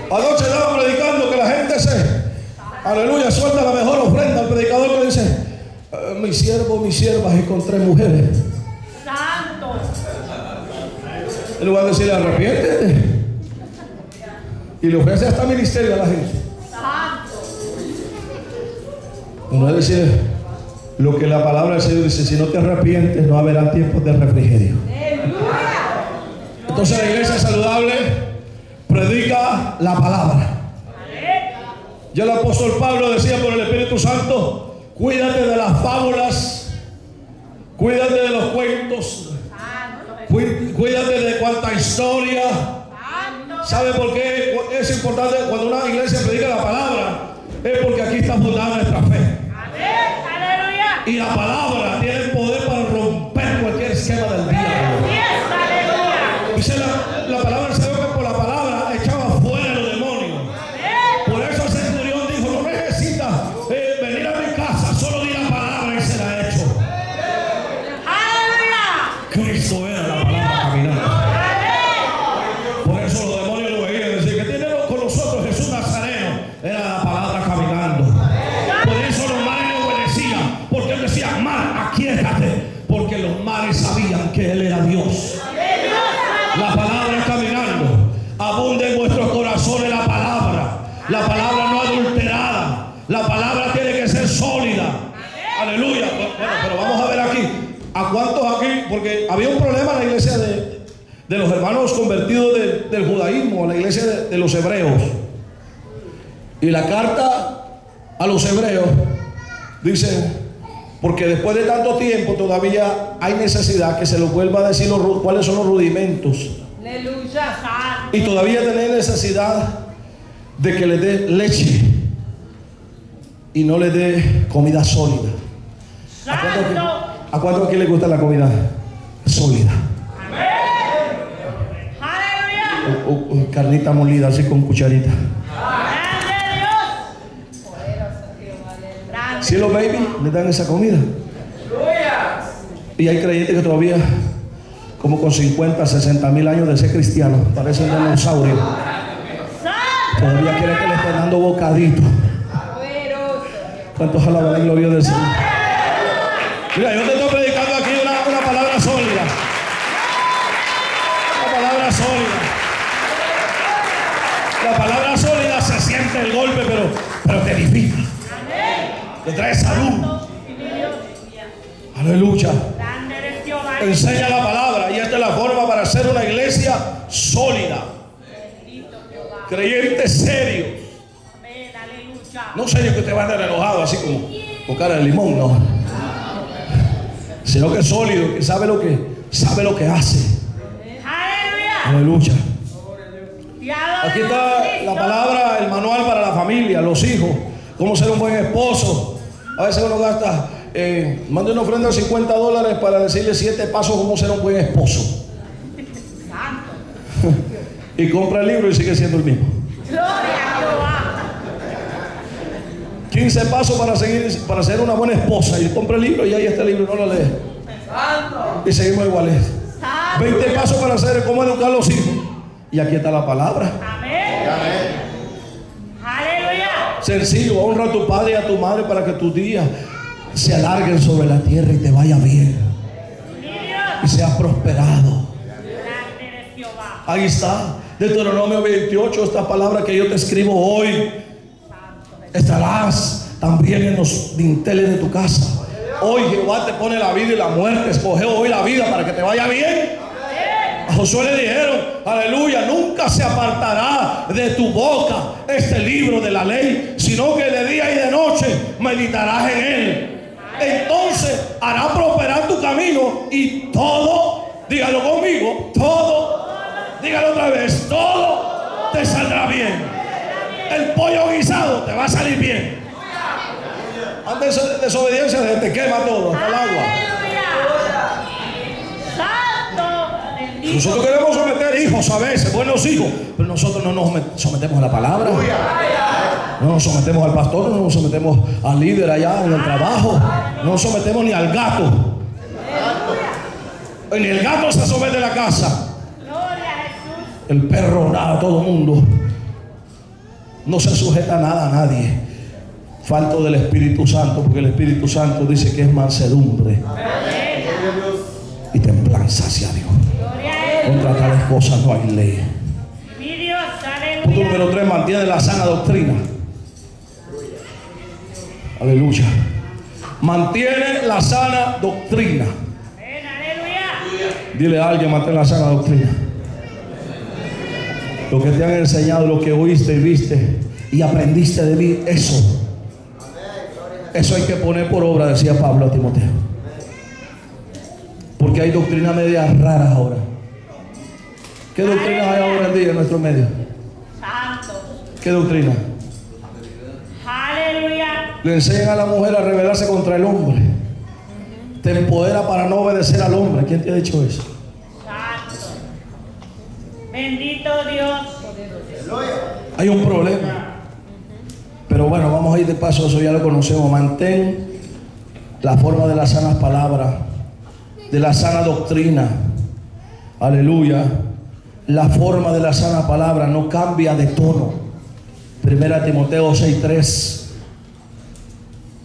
Anoche estaban predicando que la gente se, aleluya, suelta la mejor ofrenda. El predicador que dice, "Eh, mi siervo, y con tres mujeres. Santo. En lugar de decirle, arrepiéntete. Y le ofrece hasta ministerio a la gente. Santo. Uno es decir, lo que la palabra del Señor dice, si no te arrepientes, no habrá tiempos de refrigerio. Entonces la iglesia saludable predica la palabra. Ya el apóstol Pablo decía por el Espíritu Santo, cuídate de las fábulas, cuídate de los cuentos, cuí- cuídate de cuanta historia. ¿Sabe por qué es importante cuando una iglesia predica la palabra? Es porque aquí está fundada nuestra fe. Aleluya. Y la palabra tiene poder para romper cualquier esquema del Aleluya. Cristo era la palabra judaísmo, a la iglesia de, de los hebreos. Y la carta a los hebreos dice, porque después de tanto tiempo todavía hay necesidad que se los vuelva a decir los cuáles son los rudimentos. Y todavía tenéis necesidad de que le dé leche y no le dé comida sólida. ¿A cuánto aquí, a cuánto aquí le gusta la comida sólida? O carnita molida así con cucharita. Si los baby le dan esa comida. Y hay creyentes que todavía, como con 50, 60 mil años de ser cristianos, parecen dinosaurios. Todavía quieren que le estén dando bocadito. ¿Cuántos alaban la gloria del Señor? Mira, yo te predicando aquí una, una palabra sólida. Una palabra sólida. La palabra sólida se siente el golpe, pero, pero te edifica. Te trae salud. Aleluya. Enseña la palabra y esta es la forma para hacer una iglesia sólida. Creyentes serios. No serios que te van a andar enojado así como con cara de limón, no. Sino que es sólido, que sabe lo que sabe lo que hace. Aleluya. Aquí está la palabra, el manual para la familia, los hijos, cómo ser un buen esposo. A veces uno gasta, eh, manda una ofrenda de 50 dólares para decirle siete pasos cómo ser un buen esposo. Santo. Y compra el libro y sigue siendo el mismo. Gloria a Jehová. 15 pasos para seguir para ser una buena esposa. Y compra el libro y ahí está el libro, no lo lee. Y seguimos iguales. Santo. 20 pasos para hacer cómo educar a los hijos. Y aquí está la palabra. Sencillo, honra a tu padre y a tu madre para que tus días se alarguen sobre la tierra y te vaya bien. Y seas prosperado. Ahí está. Deuteronomio 28, esta palabra que yo te escribo hoy. Estarás también en los dinteles de tu casa. Hoy Jehová te pone la vida y la muerte. Escoge hoy la vida para que te vaya bien. Josué le dijeron, aleluya, nunca se apartará de tu boca este libro de la ley, sino que de día y de noche meditarás en él. Entonces hará prosperar tu camino y todo, dígalo conmigo, todo, dígalo otra vez, todo te saldrá bien. El pollo guisado te va a salir bien. Antes de desobediencia te quema todo, hasta el agua. Nosotros queremos someter hijos a veces, buenos hijos, pero nosotros no nos sometemos a la palabra. No nos sometemos al pastor, no nos sometemos al líder allá en el trabajo, no nos sometemos ni al gato. Ni el gato se somete a la casa. El perro nada, todo el mundo. No se sujeta nada a nadie. Falto del Espíritu Santo, porque el Espíritu Santo dice que es mansedumbre y templanza hacia Dios. Contra tales cosas no hay ley. Punto número Aleluya. 3, mantiene la sana doctrina. Aleluya. Mantiene la sana doctrina. Aleluya. Dile a alguien, mantén la sana doctrina. Lo que te han enseñado, lo que oíste y viste y aprendiste de mí, eso. Eso hay que poner por obra, decía Pablo a Timoteo. Porque hay doctrinas medias raras ahora. ¿Qué doctrinas hay ahora en día en nuestro medio? Santo. ¿Qué doctrina? Aleluya. Le enseñan a la mujer a rebelarse contra el hombre. Te empodera para no obedecer al hombre. ¿Quién te ha dicho eso? Santo. Bendito Dios. Hay un problema. Pero bueno, vamos a ir de paso, eso ya lo conocemos. Mantén la forma de las sanas palabras, de la sana doctrina. Aleluya. La forma de la sana palabra no cambia de tono. Primera Timoteo 6:3.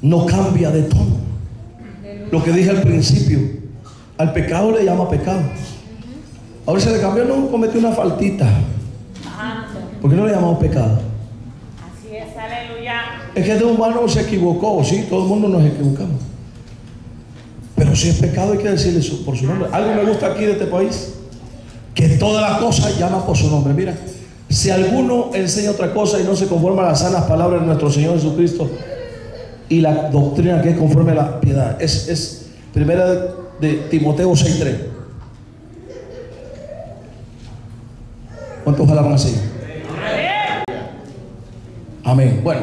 No cambia de tono. Lo que dije al principio. Al pecado le llama pecado. Ahora se le cambió, no cometió una faltita. ¿Por qué no le llamamos pecado? Así es. Aleluya. Es que este humano se equivocó, sí, todo el mundo nos equivocamos. Pero si es pecado hay que decirle por su nombre. Algo me gusta aquí de este país, que todas las cosas llaman por su nombre. Mira, Si alguno enseña otra cosa y no se conforma a las sanas palabras de nuestro Señor Jesucristo y la doctrina que es conforme a la piedad. Es, es primera de, de Timoteo 6.3. ¿Cuántos alaban así? Amén. Bueno,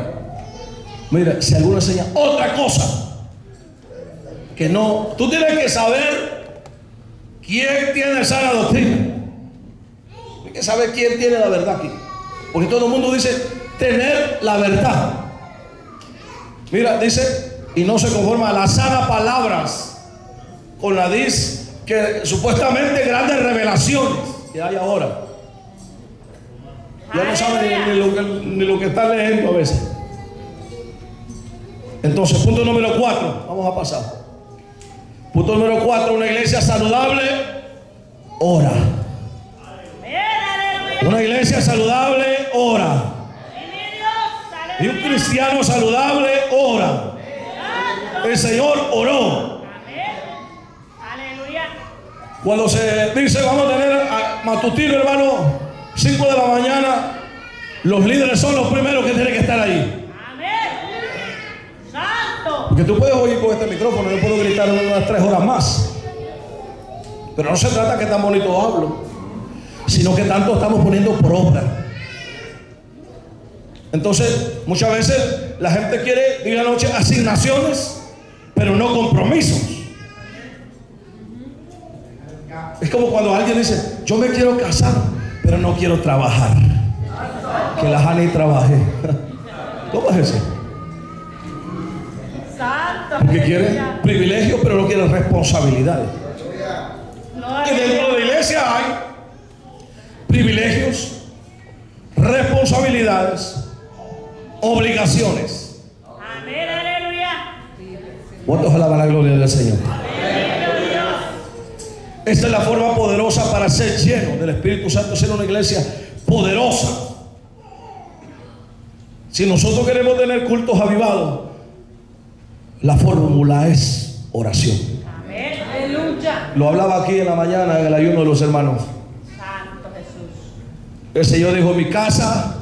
mira, si alguno enseña otra cosa, que no, tú tienes que saber quién tiene sana doctrina. Saber quién tiene la verdad aquí. Porque todo el mundo dice tener la verdad. Mira, dice, y no se conforma a las sanas palabras con la dis que supuestamente grandes revelaciones que hay ahora. Ya no saben ni, lo que, ni lo que leyendo a veces. Entonces, punto número cuatro, vamos a pasar. Punto número cuatro, una iglesia saludable, ora. Una iglesia saludable, ora. Y un cristiano saludable, ora. El Señor oró. Cuando se dice vamos a tener a matutino, hermano, 5 de la mañana, los líderes son los primeros que tienen que estar ahí. Porque tú puedes oír con este micrófono, yo puedo gritar unas tres horas más. Pero no se trata que tan bonito hablo, sino que tanto estamos poniendo por obra. Entonces, muchas veces la gente quiere, diga noche, asignaciones, pero no compromisos. Es como cuando alguien dice, yo me quiero casar, pero no quiero trabajar. Que la Jani trabaje. ¿Cómo es eso? Porque quiere privilegios, pero no quiere responsabilidades. Y dentro de la iglesia hay privilegios, responsabilidades, obligaciones. Amén, aleluya. ¿Cuántos alaban la gloria del Señor? Esta es la forma poderosa para ser lleno del Espíritu Santo, ser una iglesia poderosa. Si nosotros queremos tener cultos avivados, la fórmula es oración. Amén. Lo hablaba aquí en la mañana en el ayuno de los hermanos. El Señor dijo, mi casa,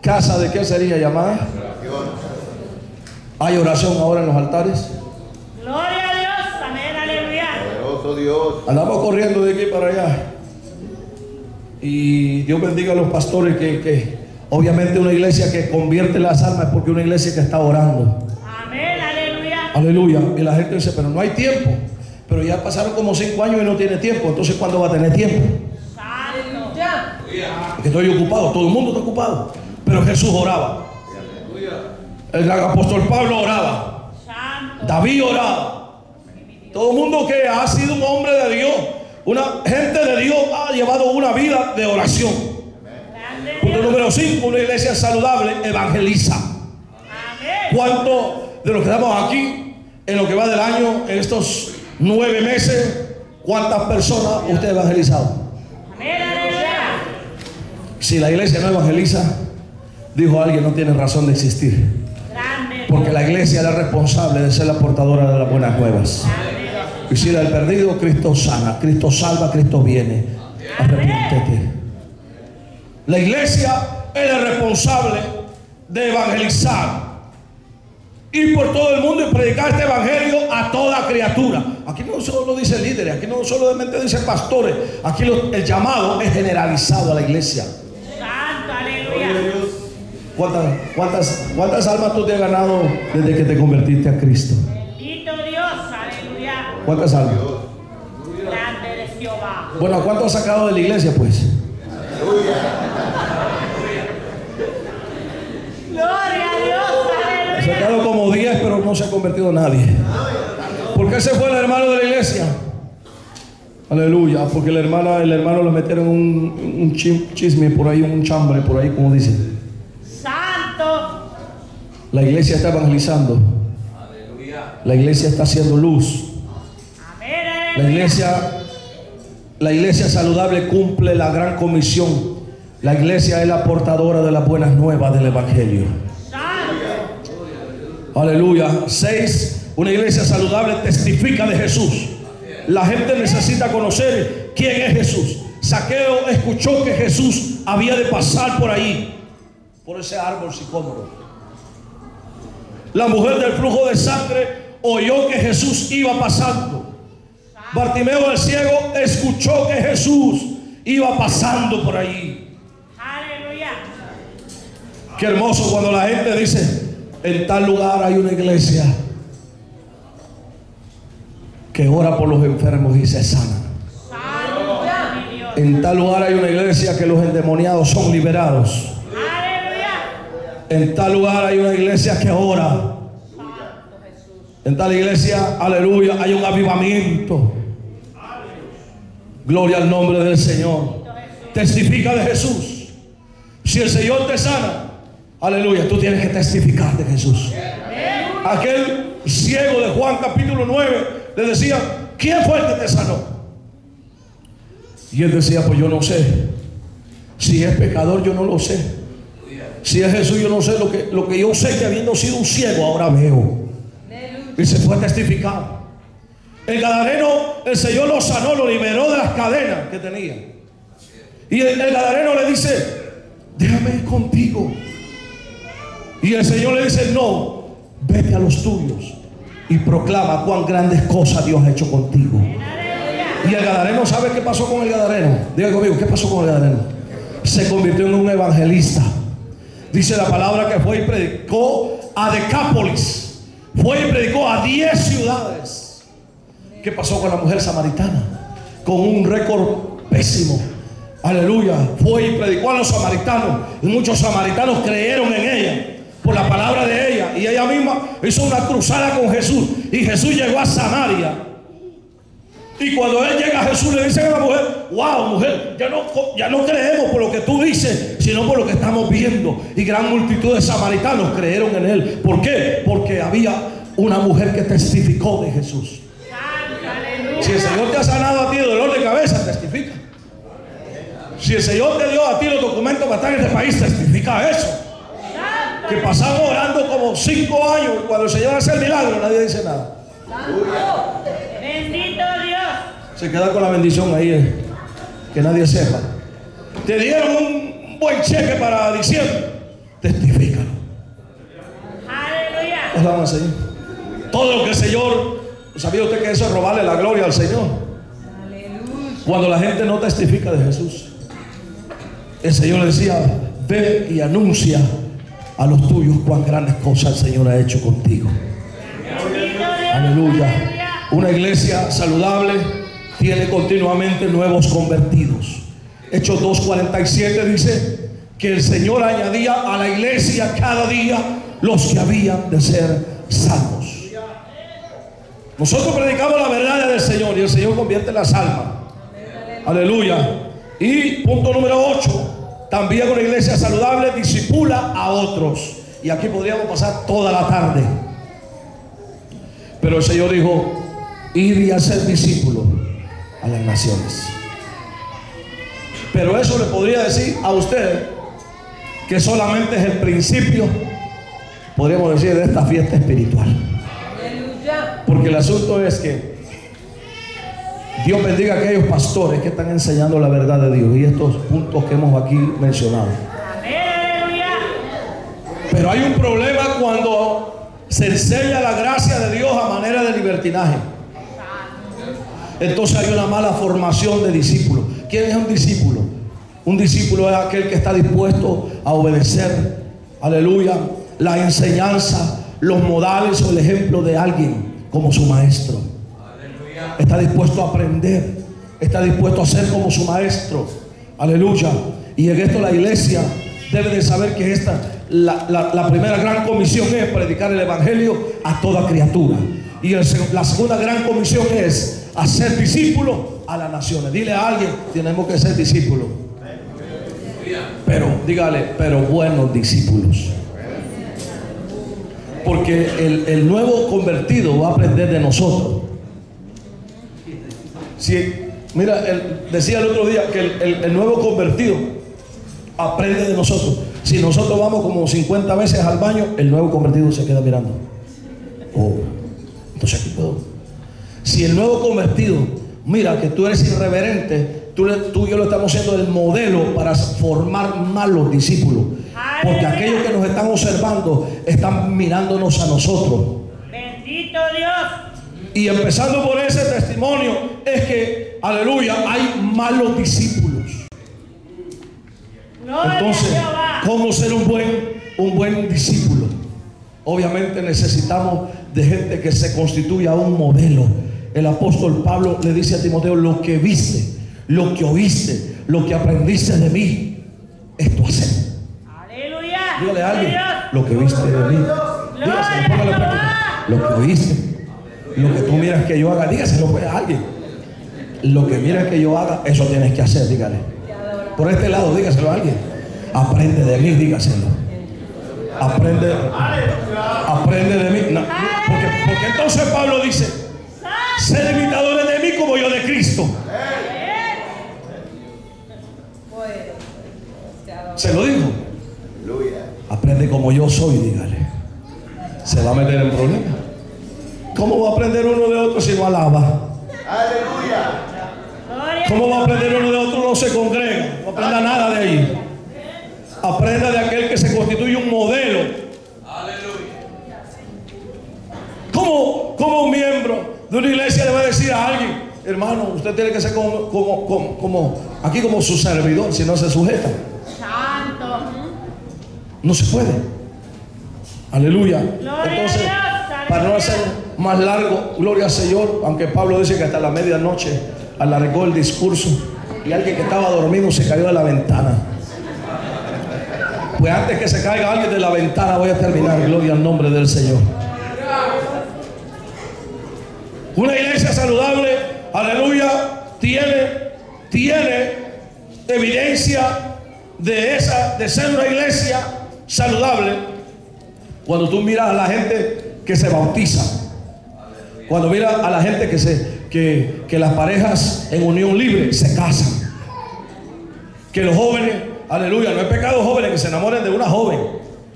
casa de qué sería llamada? Hay oración ahora en los altares. Gloria a Dios. Amén, aleluya. Poderoso Dios. Andamos corriendo de aquí para allá. Y Dios bendiga a los pastores que, que obviamente una iglesia que convierte las almas es porque una iglesia que está orando. Amén, aleluya. Aleluya. Y la gente dice, pero no hay tiempo. Pero ya pasaron como cinco años y no tiene tiempo. Entonces, ¿cuándo va a tener tiempo? Estoy ocupado, todo el mundo está ocupado. Pero Jesús oraba. El apóstol Pablo oraba. David oraba. Todo el mundo que ha sido un hombre de Dios, una gente de Dios ha llevado una vida de oración. Punto número 5, una iglesia saludable evangeliza. ¿Cuánto de los que estamos aquí en lo que va del año, en estos nueve meses, cuántas personas usted ha evangelizado? Amén. Si la iglesia no evangeliza, dijo alguien, no tiene razón de existir. Porque la iglesia es la responsable de ser la portadora de las buenas nuevas. Y si el perdido, Cristo sana, Cristo salva, Cristo viene. Arrepiéntete. La iglesia es la responsable de evangelizar. Ir por todo el mundo y predicar este evangelio a toda criatura. Aquí no solo dice líderes, aquí no solamente dice pastores, aquí el llamado es generalizado a la iglesia. Aleluya. ¿Cuántas, cuántas, cuántas almas tú te has ganado desde que te convertiste a Cristo? Bendito Dios, aleluya. ¿Cuántas almas? Grande eres Jehová. Bueno, ¿cuánto has sacado de la iglesia pues? Gloria a Dios, Ha aleluya. sacado como 10, pero no se ha convertido nadie. ¿Por qué se fue el hermano de la iglesia? Aleluya, porque el hermano, el hermano le metieron un, un chi- chisme por ahí, un chambre por ahí, como dicen. La iglesia está evangelizando. La iglesia está haciendo luz. La iglesia, la iglesia saludable cumple la gran comisión. La iglesia es la portadora de las buenas nuevas del evangelio. Aleluya. Seis, una iglesia saludable testifica de Jesús. La gente necesita conocer quién es Jesús. Saqueo escuchó que Jesús había de pasar por ahí, por ese árbol sicómoro. La mujer del flujo de sangre oyó que Jesús iba pasando. Bartimeo el ciego escuchó que Jesús iba pasando por ahí. Aleluya. Qué hermoso cuando la gente dice, en tal lugar hay una iglesia que ora por los enfermos y se sana. En tal lugar hay una iglesia que los endemoniados son liberados. En tal lugar hay una iglesia que ora. En tal iglesia, aleluya, hay un avivamiento. Gloria al nombre del Señor. Testifica de Jesús. Si el Señor te sana, aleluya, tú tienes que testificar de Jesús. Aquel ciego de Juan capítulo 9 le decía, ¿quién fue el que te sanó? Y él decía, pues yo no sé. Si es pecador, yo no lo sé. Si es Jesús, yo no sé. Lo que, lo que yo sé que habiendo sido un ciego, ahora veo. Y se fue a testificar. El Gadareno, el Señor lo sanó, lo liberó de las cadenas que tenía. Y el, el Gadareno le dice, déjame ir contigo. Y el Señor le dice, no, vete a los tuyos y proclama cuán grandes cosas Dios ha hecho contigo. Y el Gadareno, ¿sabe qué pasó con el Gadareno? Diga conmigo, ¿qué pasó con el Gadareno? Se convirtió en un evangelista. Dice la palabra que fue y predicó a Decápolis. Fue y predicó a 10 ciudades. ¿Qué pasó con la mujer samaritana? Con un récord pésimo. Aleluya. Fue y predicó a los samaritanos. Y muchos samaritanos creyeron en ella. Por la palabra de ella. Y ella misma hizo una cruzada con Jesús. Y Jesús llegó a Samaria. Y cuando él llega a Jesús le dice a la mujer, wow mujer, ya no, ya no creemos por lo que tú dices, sino por lo que estamos viendo. Y gran multitud de samaritanos creyeron en él. ¿Por qué? Porque había una mujer que testificó de Jesús. Si el Señor te ha sanado a ti de dolor de cabeza, testifica. Si el Señor te dio a ti los documentos para estar en este país, testifica eso. Que pasamos orando como cinco años cuando el Señor hace el milagro nadie dice nada. Se queda con la bendición ahí, eh, que nadie sepa. Te dieron un buen cheque para diciembre, testifícalo. Aleluya. Todo lo que el Señor, ¿sabía usted que eso es robarle la gloria al Señor? Cuando la gente no testifica de Jesús, el Señor le decía, ve y anuncia a los tuyos cuán grandes cosas el Señor ha hecho contigo. Aleluya. Una iglesia saludable tiene continuamente nuevos convertidos. Hechos 2.47 dice que el Señor añadía a la iglesia cada día los que habían de ser salvos. Nosotros predicamos la verdad del Señor y el Señor convierte las almas. Aleluya. Y punto número 8. También una iglesia saludable disipula a otros. Y aquí podríamos pasar toda la tarde. Pero el Señor dijo, ir y hacer discípulos a las naciones. Pero eso le podría decir a usted que solamente es el principio, podríamos decir, de esta fiesta espiritual. Porque el asunto es que Dios bendiga a aquellos pastores que están enseñando la verdad de Dios y estos puntos que hemos aquí mencionado. Pero hay un problema cuando se enseña la gracia de Dios a manera de libertinaje. Entonces hay una mala formación de discípulos. ¿Quién es un discípulo? Un discípulo es aquel que está dispuesto a obedecer, aleluya, la enseñanza, los modales o el ejemplo de alguien como su maestro. Está dispuesto a aprender, está dispuesto a ser como su maestro. Aleluya. Y en esto la iglesia debe de saber que esta, la, la- la primera gran comisión es predicar el evangelio a toda criatura. Y el la segunda gran comisión es hacer discípulos a las naciones. Dile a alguien, tenemos que ser discípulos. Pero, dígale, pero buenos discípulos. Porque el, el nuevo convertido va a aprender de nosotros. Si, mira, el- decía el otro día que el, el- el nuevo convertido aprende de nosotros. Si nosotros vamos como 50 veces al baño, el nuevo convertido se queda mirando. Oh, entonces aquí puedo. Si el nuevo convertido mira que tú eres irreverente, tú, y yo lo estamos haciendo el modelo para formar malos discípulos. Porque aquellos que nos están observando están mirándonos a nosotros. Bendito Dios. Y empezando por ese testimonio es que, aleluya, hay malos discípulos. Entonces. ¿cómo ser un buen, un buen discípulo? Obviamente necesitamos de gente que se constituya un modelo. El apóstol Pablo le dice a Timoteo, lo que viste, lo que oíste, lo que aprendiste de mí, esto hacer. Aleluya. Dígale a alguien, lo que viste de mí. Dígaselo, práctica. Lo que oíste, lo que tú miras que yo haga, dígaselo pues a alguien. Lo que miras que yo haga, eso tienes que hacer, dígale. Por este lado, dígaselo a alguien. Aprende de mí, dígaselo. Aprende, aprende de mí. No, porque, porque entonces Pablo dice, ser imitadores de mí como yo de Cristo. Se lo dijo. Aprende como yo soy, dígale. Se va a meter en problemas. ¿Cómo va a aprender uno de otro si no alaba? Gloria. ¿Cómo va a aprender uno de otro? No se congrega. No aprenda nada de ahí. Aprenda de aquel que se constituye un modelo. ¿Cómo, cómo un miembro de una iglesia le va a decir a alguien, hermano, usted tiene que ser como, como, como, como- aquí como su servidor, si no se sujeta? Santo. No se puede. Aleluya. Gloria Entonces, Dios, para no hacer más largo, gloria al Señor, aunque Pablo dice que hasta la medianoche alargó el discurso y alguien que estaba dormido se cayó de la ventana. Pues antes que se caiga alguien de la ventana voy a terminar, gloria al nombre del Señor. Una iglesia saludable, aleluya, tiene, tiene evidencia de esa, de ser una iglesia saludable. Cuando tú miras a la gente que se bautiza, cuando miras a la gente que se, que, que las parejas en unión libre se casan, que los jóvenes, aleluya, no es pecado jóvenes que se enamoren de una joven,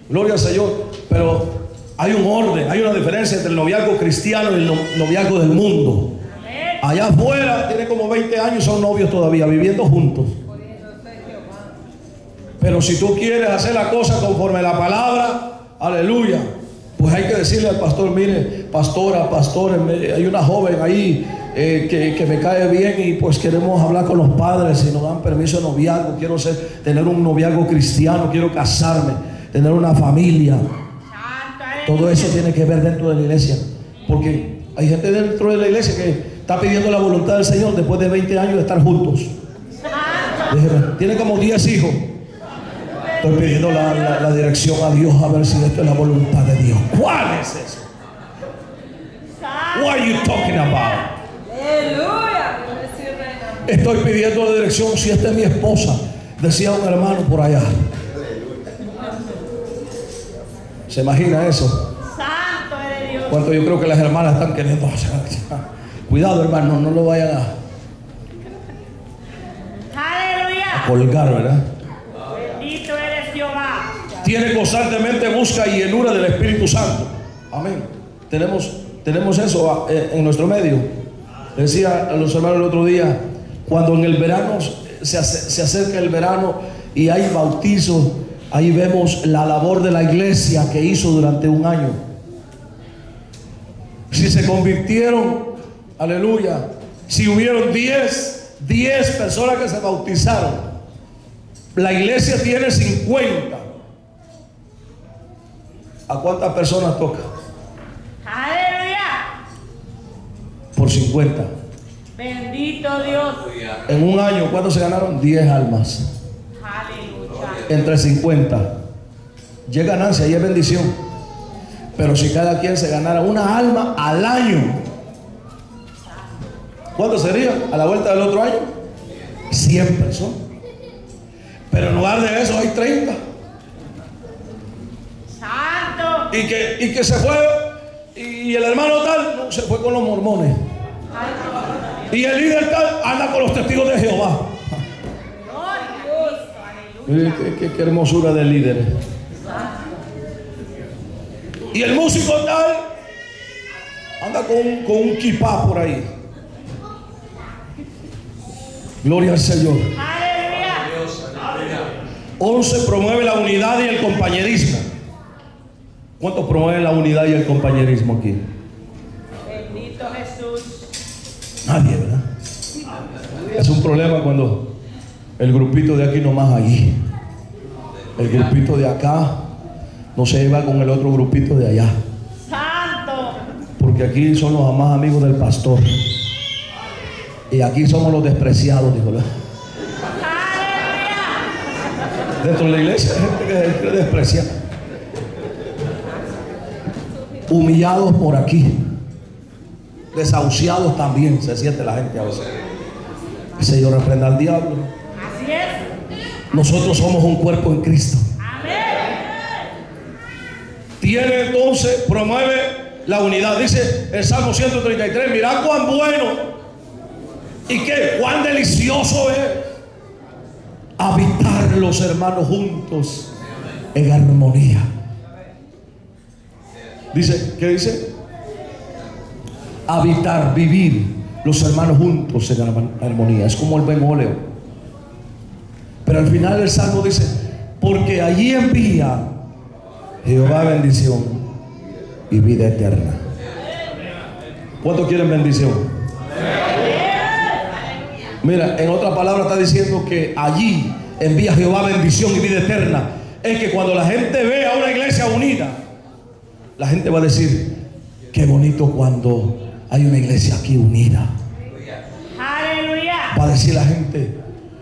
gloria al Señor, pero hay un orden, hay una diferencia entre el noviazgo cristiano y el no- noviazgo del mundo. Allá afuera tiene como 20 años, son novios todavía, viviendo juntos. Pero si tú quieres hacer la cosa conforme la palabra, aleluya, pues hay que decirle al pastor, mire, pastora, pastores, me- hay una joven ahí eh, que, que me cae bien y pues queremos hablar con los padres si nos dan permiso de noviazgo, quiero ser, tener un noviazgo cristiano, quiero casarme, tener una familia. Todo eso tiene que ver dentro de la iglesia. Porque hay gente dentro de la iglesia que está pidiendo la voluntad del Señor después de 20 años de estar juntos. Tiene como 10 hijos. Estoy pidiendo la, la- la dirección a Dios a ver si esto es la voluntad de Dios. ¿Cuál es eso? What are you talking about? Estoy pidiendo la dirección si esta es mi esposa. Decía un hermano por allá. ¿Se imagina eso? Santo eres Dios. Cuánto yo creo que las hermanas están queriendo. Cuidado, hermano, no lo vayan a Aleluya. colgar, ¿verdad? Bendito eres Jehová. Tiene constantemente busca y llenura del Espíritu Santo. Amén. Tenemos, tenemos eso eh, en nuestro medio. Decía a los hermanos el otro día, cuando en el verano se, se acerca el verano y hay bautizos, ahí vemos la labor de la iglesia que hizo durante un año. Si se convirtieron, aleluya, si hubieron 10, 10 personas que se bautizaron, la iglesia tiene 50. ¿A cuántas personas toca? Aleluya. Por 50. Bendito Dios. En un año, ¿cuántos se ganaron? 10 almas. Aleluya. Entre 50. Y es ganancia y es bendición. Pero si cada quien se ganara una alma al año, ¿cuánto sería? A la vuelta del otro año, 100 personas. Pero en lugar de eso hay 30. Santo. Y que, y que se fue, y el hermano tal se fue con los mormones. Y el líder tal anda con los testigos de Jehová. Gloria a Cristo. Aleluya. Mire qué, qué- qué hermosura de líderes. Y el músico tal anda con, un- con un kipá por ahí. Gloria al Señor. Aleluya. 11 promueve la unidad y el compañerismo. ¿Cuántos promueven la unidad y el compañerismo aquí? Bendito Jesús. Nadie, ¿verdad? Es un problema cuando el grupito de aquí nomás allí. El grupito de acá no se lleva con el otro grupito de allá. Santo. Porque aquí son los más amigos del pastor. Y aquí somos los despreciados, dijo. Dentro de la iglesia hay gente que despreciada. Humillados por aquí. Desahuciados también se siente la gente a veces. El Señor reprenda al diablo. Nosotros somos un cuerpo en Cristo. Tiene entonces, promueve la unidad. Dice el Salmo 133, mirad cuán bueno y qué, cuán delicioso es habitar los hermanos juntos en armonía. Dice, ¿qué dice? Habitar, vivir los hermanos juntos en arm- armonía. Es como el buen óleo. Pero al final el Salmo dice, porque allí envía Jehová bendición y vida eterna. ¿Cuántos quieren bendición? Mira, en otra palabra está diciendo que allí envía Jehová bendición y vida eterna. Es que cuando la gente ve a una iglesia unida, la gente va a decir, qué bonito cuando hay una iglesia aquí unida. Aleluya. Va a decir la gente,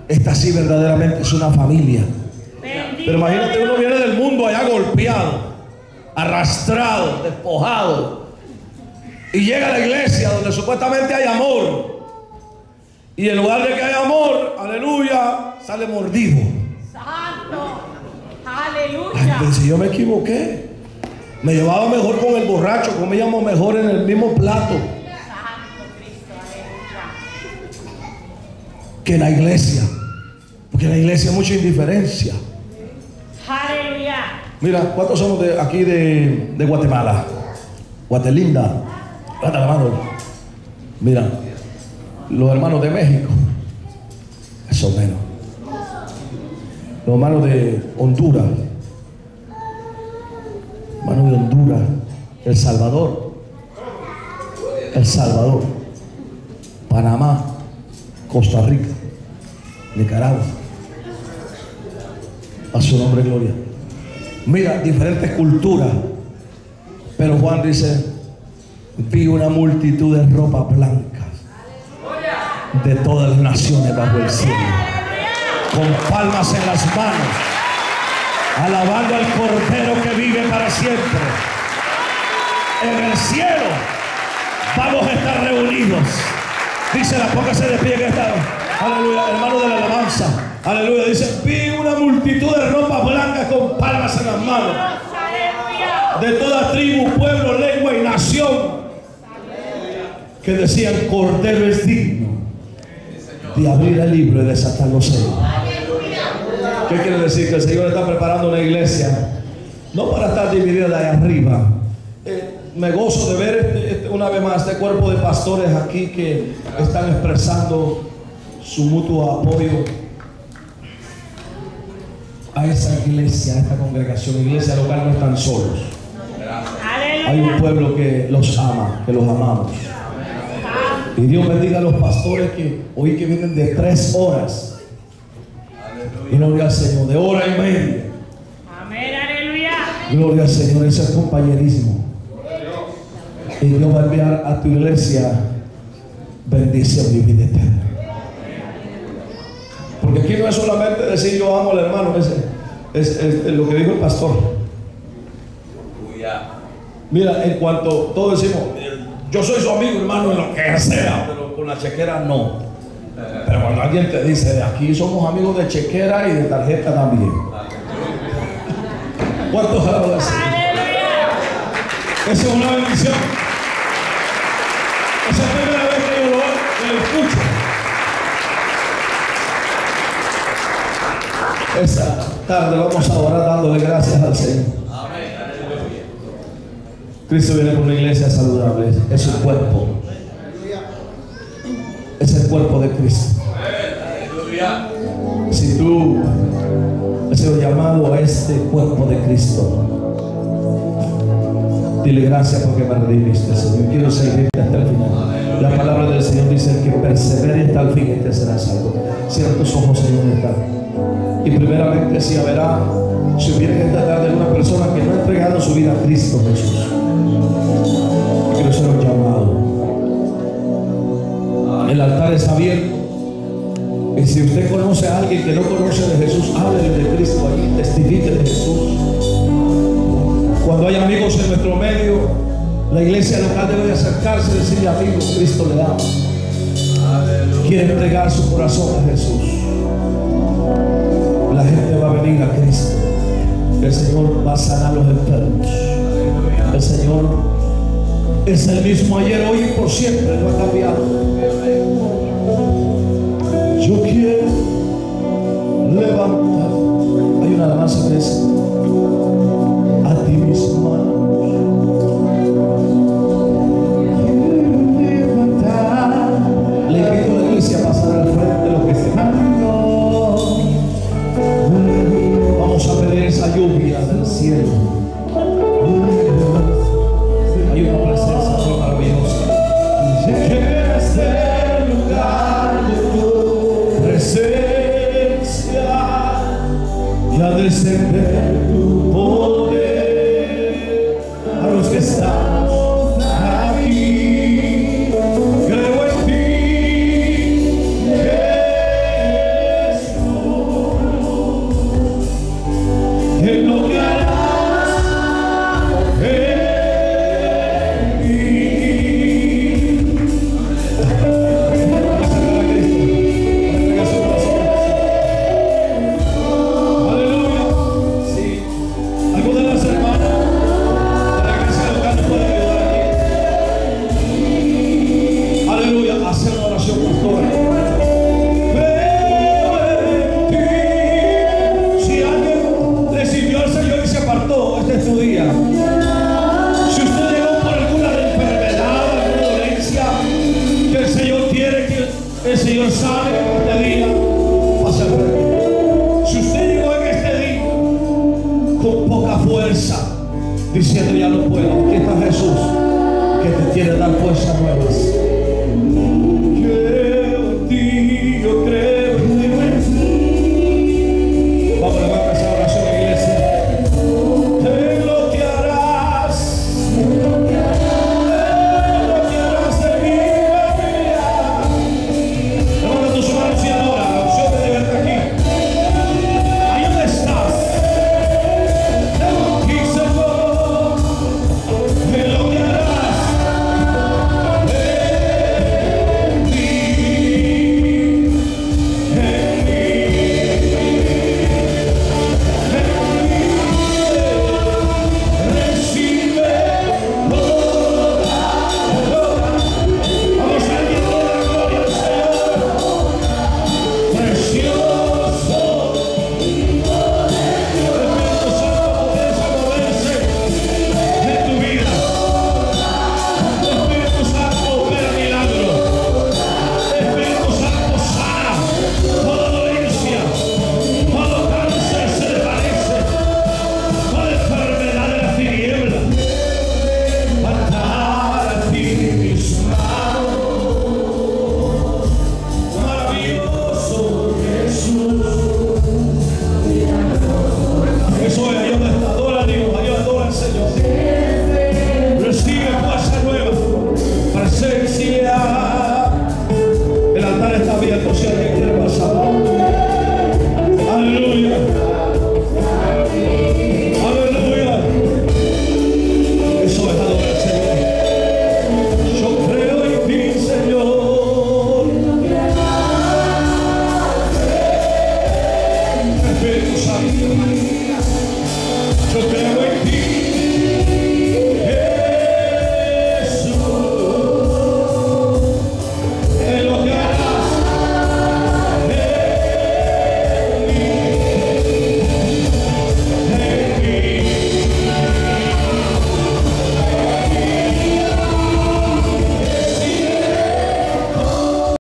esta sí verdaderamente es una familia. Pero imagínate, uno viene del mundo allá golpeado, arrastrado, despojado. Y llega a la iglesia donde supuestamente hay amor. Y en lugar de que haya amor, aleluya, sale mordido. Santo. Ay, Aleluya. pero si yo me equivoqué, me llevaba mejor con el borracho, comíamos mejor en el mismo plato Santo Cristo. Aleluya. que la iglesia. Porque en la iglesia hay mucha indiferencia. Aleluya. Mira, ¿cuántos somos de aquí de, de Guatemala? Guatelinda. Levanta la mano. Mira, los hermanos de México. Eso menos. Los hermanos de Honduras. Hermanos de Honduras. El Salvador. El Salvador. Panamá. Costa Rica. Nicaragua. A su nombre, gloria. Mira, diferentes culturas. Pero Juan dice, vi una multitud de ropas blancas de todas las naciones bajo el cielo, con palmas en las manos, alabando al Cordero que vive para siempre. En el cielo vamos a estar reunidos. Dice la póngase de pie que está. Aleluya, hermano de la alabanza. Aleluya, dice, vi una multitud de ropas blancas con palmas en las manos de toda tribu, pueblo, lengua y nación que decían Cordero es digno de abrir el libro y desatar los sellos. ¿Qué quiere decir? Que el Señor está preparando una iglesia no para estar dividida de ahí arriba. Eh, me gozo de ver este- este- una vez más este cuerpo de pastores aquí que están expresando su mutuo apoyo a esa iglesia, a esta congregación, iglesia local no están solos. Hay un pueblo que los ama, que los amamos. Y Dios bendiga a los pastores que hoy que vienen de tres horas. Gloria al Señor, de hora y media. Amén. Aleluya. Gloria al Señor, ese es compañerismo. Y Dios va a enviar a tu iglesia bendición y vida eterna. Porque aquí no es solamente decir yo amo al hermano, es, lo que dijo el pastor. Mira, en cuanto todos decimos, yo soy su amigo, hermano, en lo que sea, pero con la chequera no. Pero cuando alguien te dice, aquí somos amigos de chequera y de tarjeta también. ¿Cuántos? Aleluya. Esa es una bendición. Esa es la primera vez que yo lo. Esa tarde vamos a orar dándole gracias al Señor. Cristo viene por una iglesia saludable. Es su cuerpo. Es el cuerpo de Cristo. Si tú has sido llamado a este cuerpo de Cristo, dile gracias porque me redimiste, Señor. Quiero servirte hasta el final. La palabra del Señor dice que persevere hasta el fin, este será salvo. Cierra tus ojos, Señor, está. Y primeramente, si habrá, si hubiera que tratar de una persona que no ha entregado su vida a Cristo Jesús, quiero ser un llamado. El altar está abierto. Y si usted conoce a alguien que no conoce de Jesús, háblele de Cristo ahí, testifique de Jesús. Cuando hay amigos en nuestro medio, la iglesia local debe de acercarse y decirle, amigo, Cristo le ama. Quiere entregar su corazón a Jesús. La gente va a venir a Cristo. El Señor va a sanar los enfermos. El Señor es el mismo ayer, hoy y por siempre, no ha cambiado. Yo quiero levantar. Hay una alabanza que es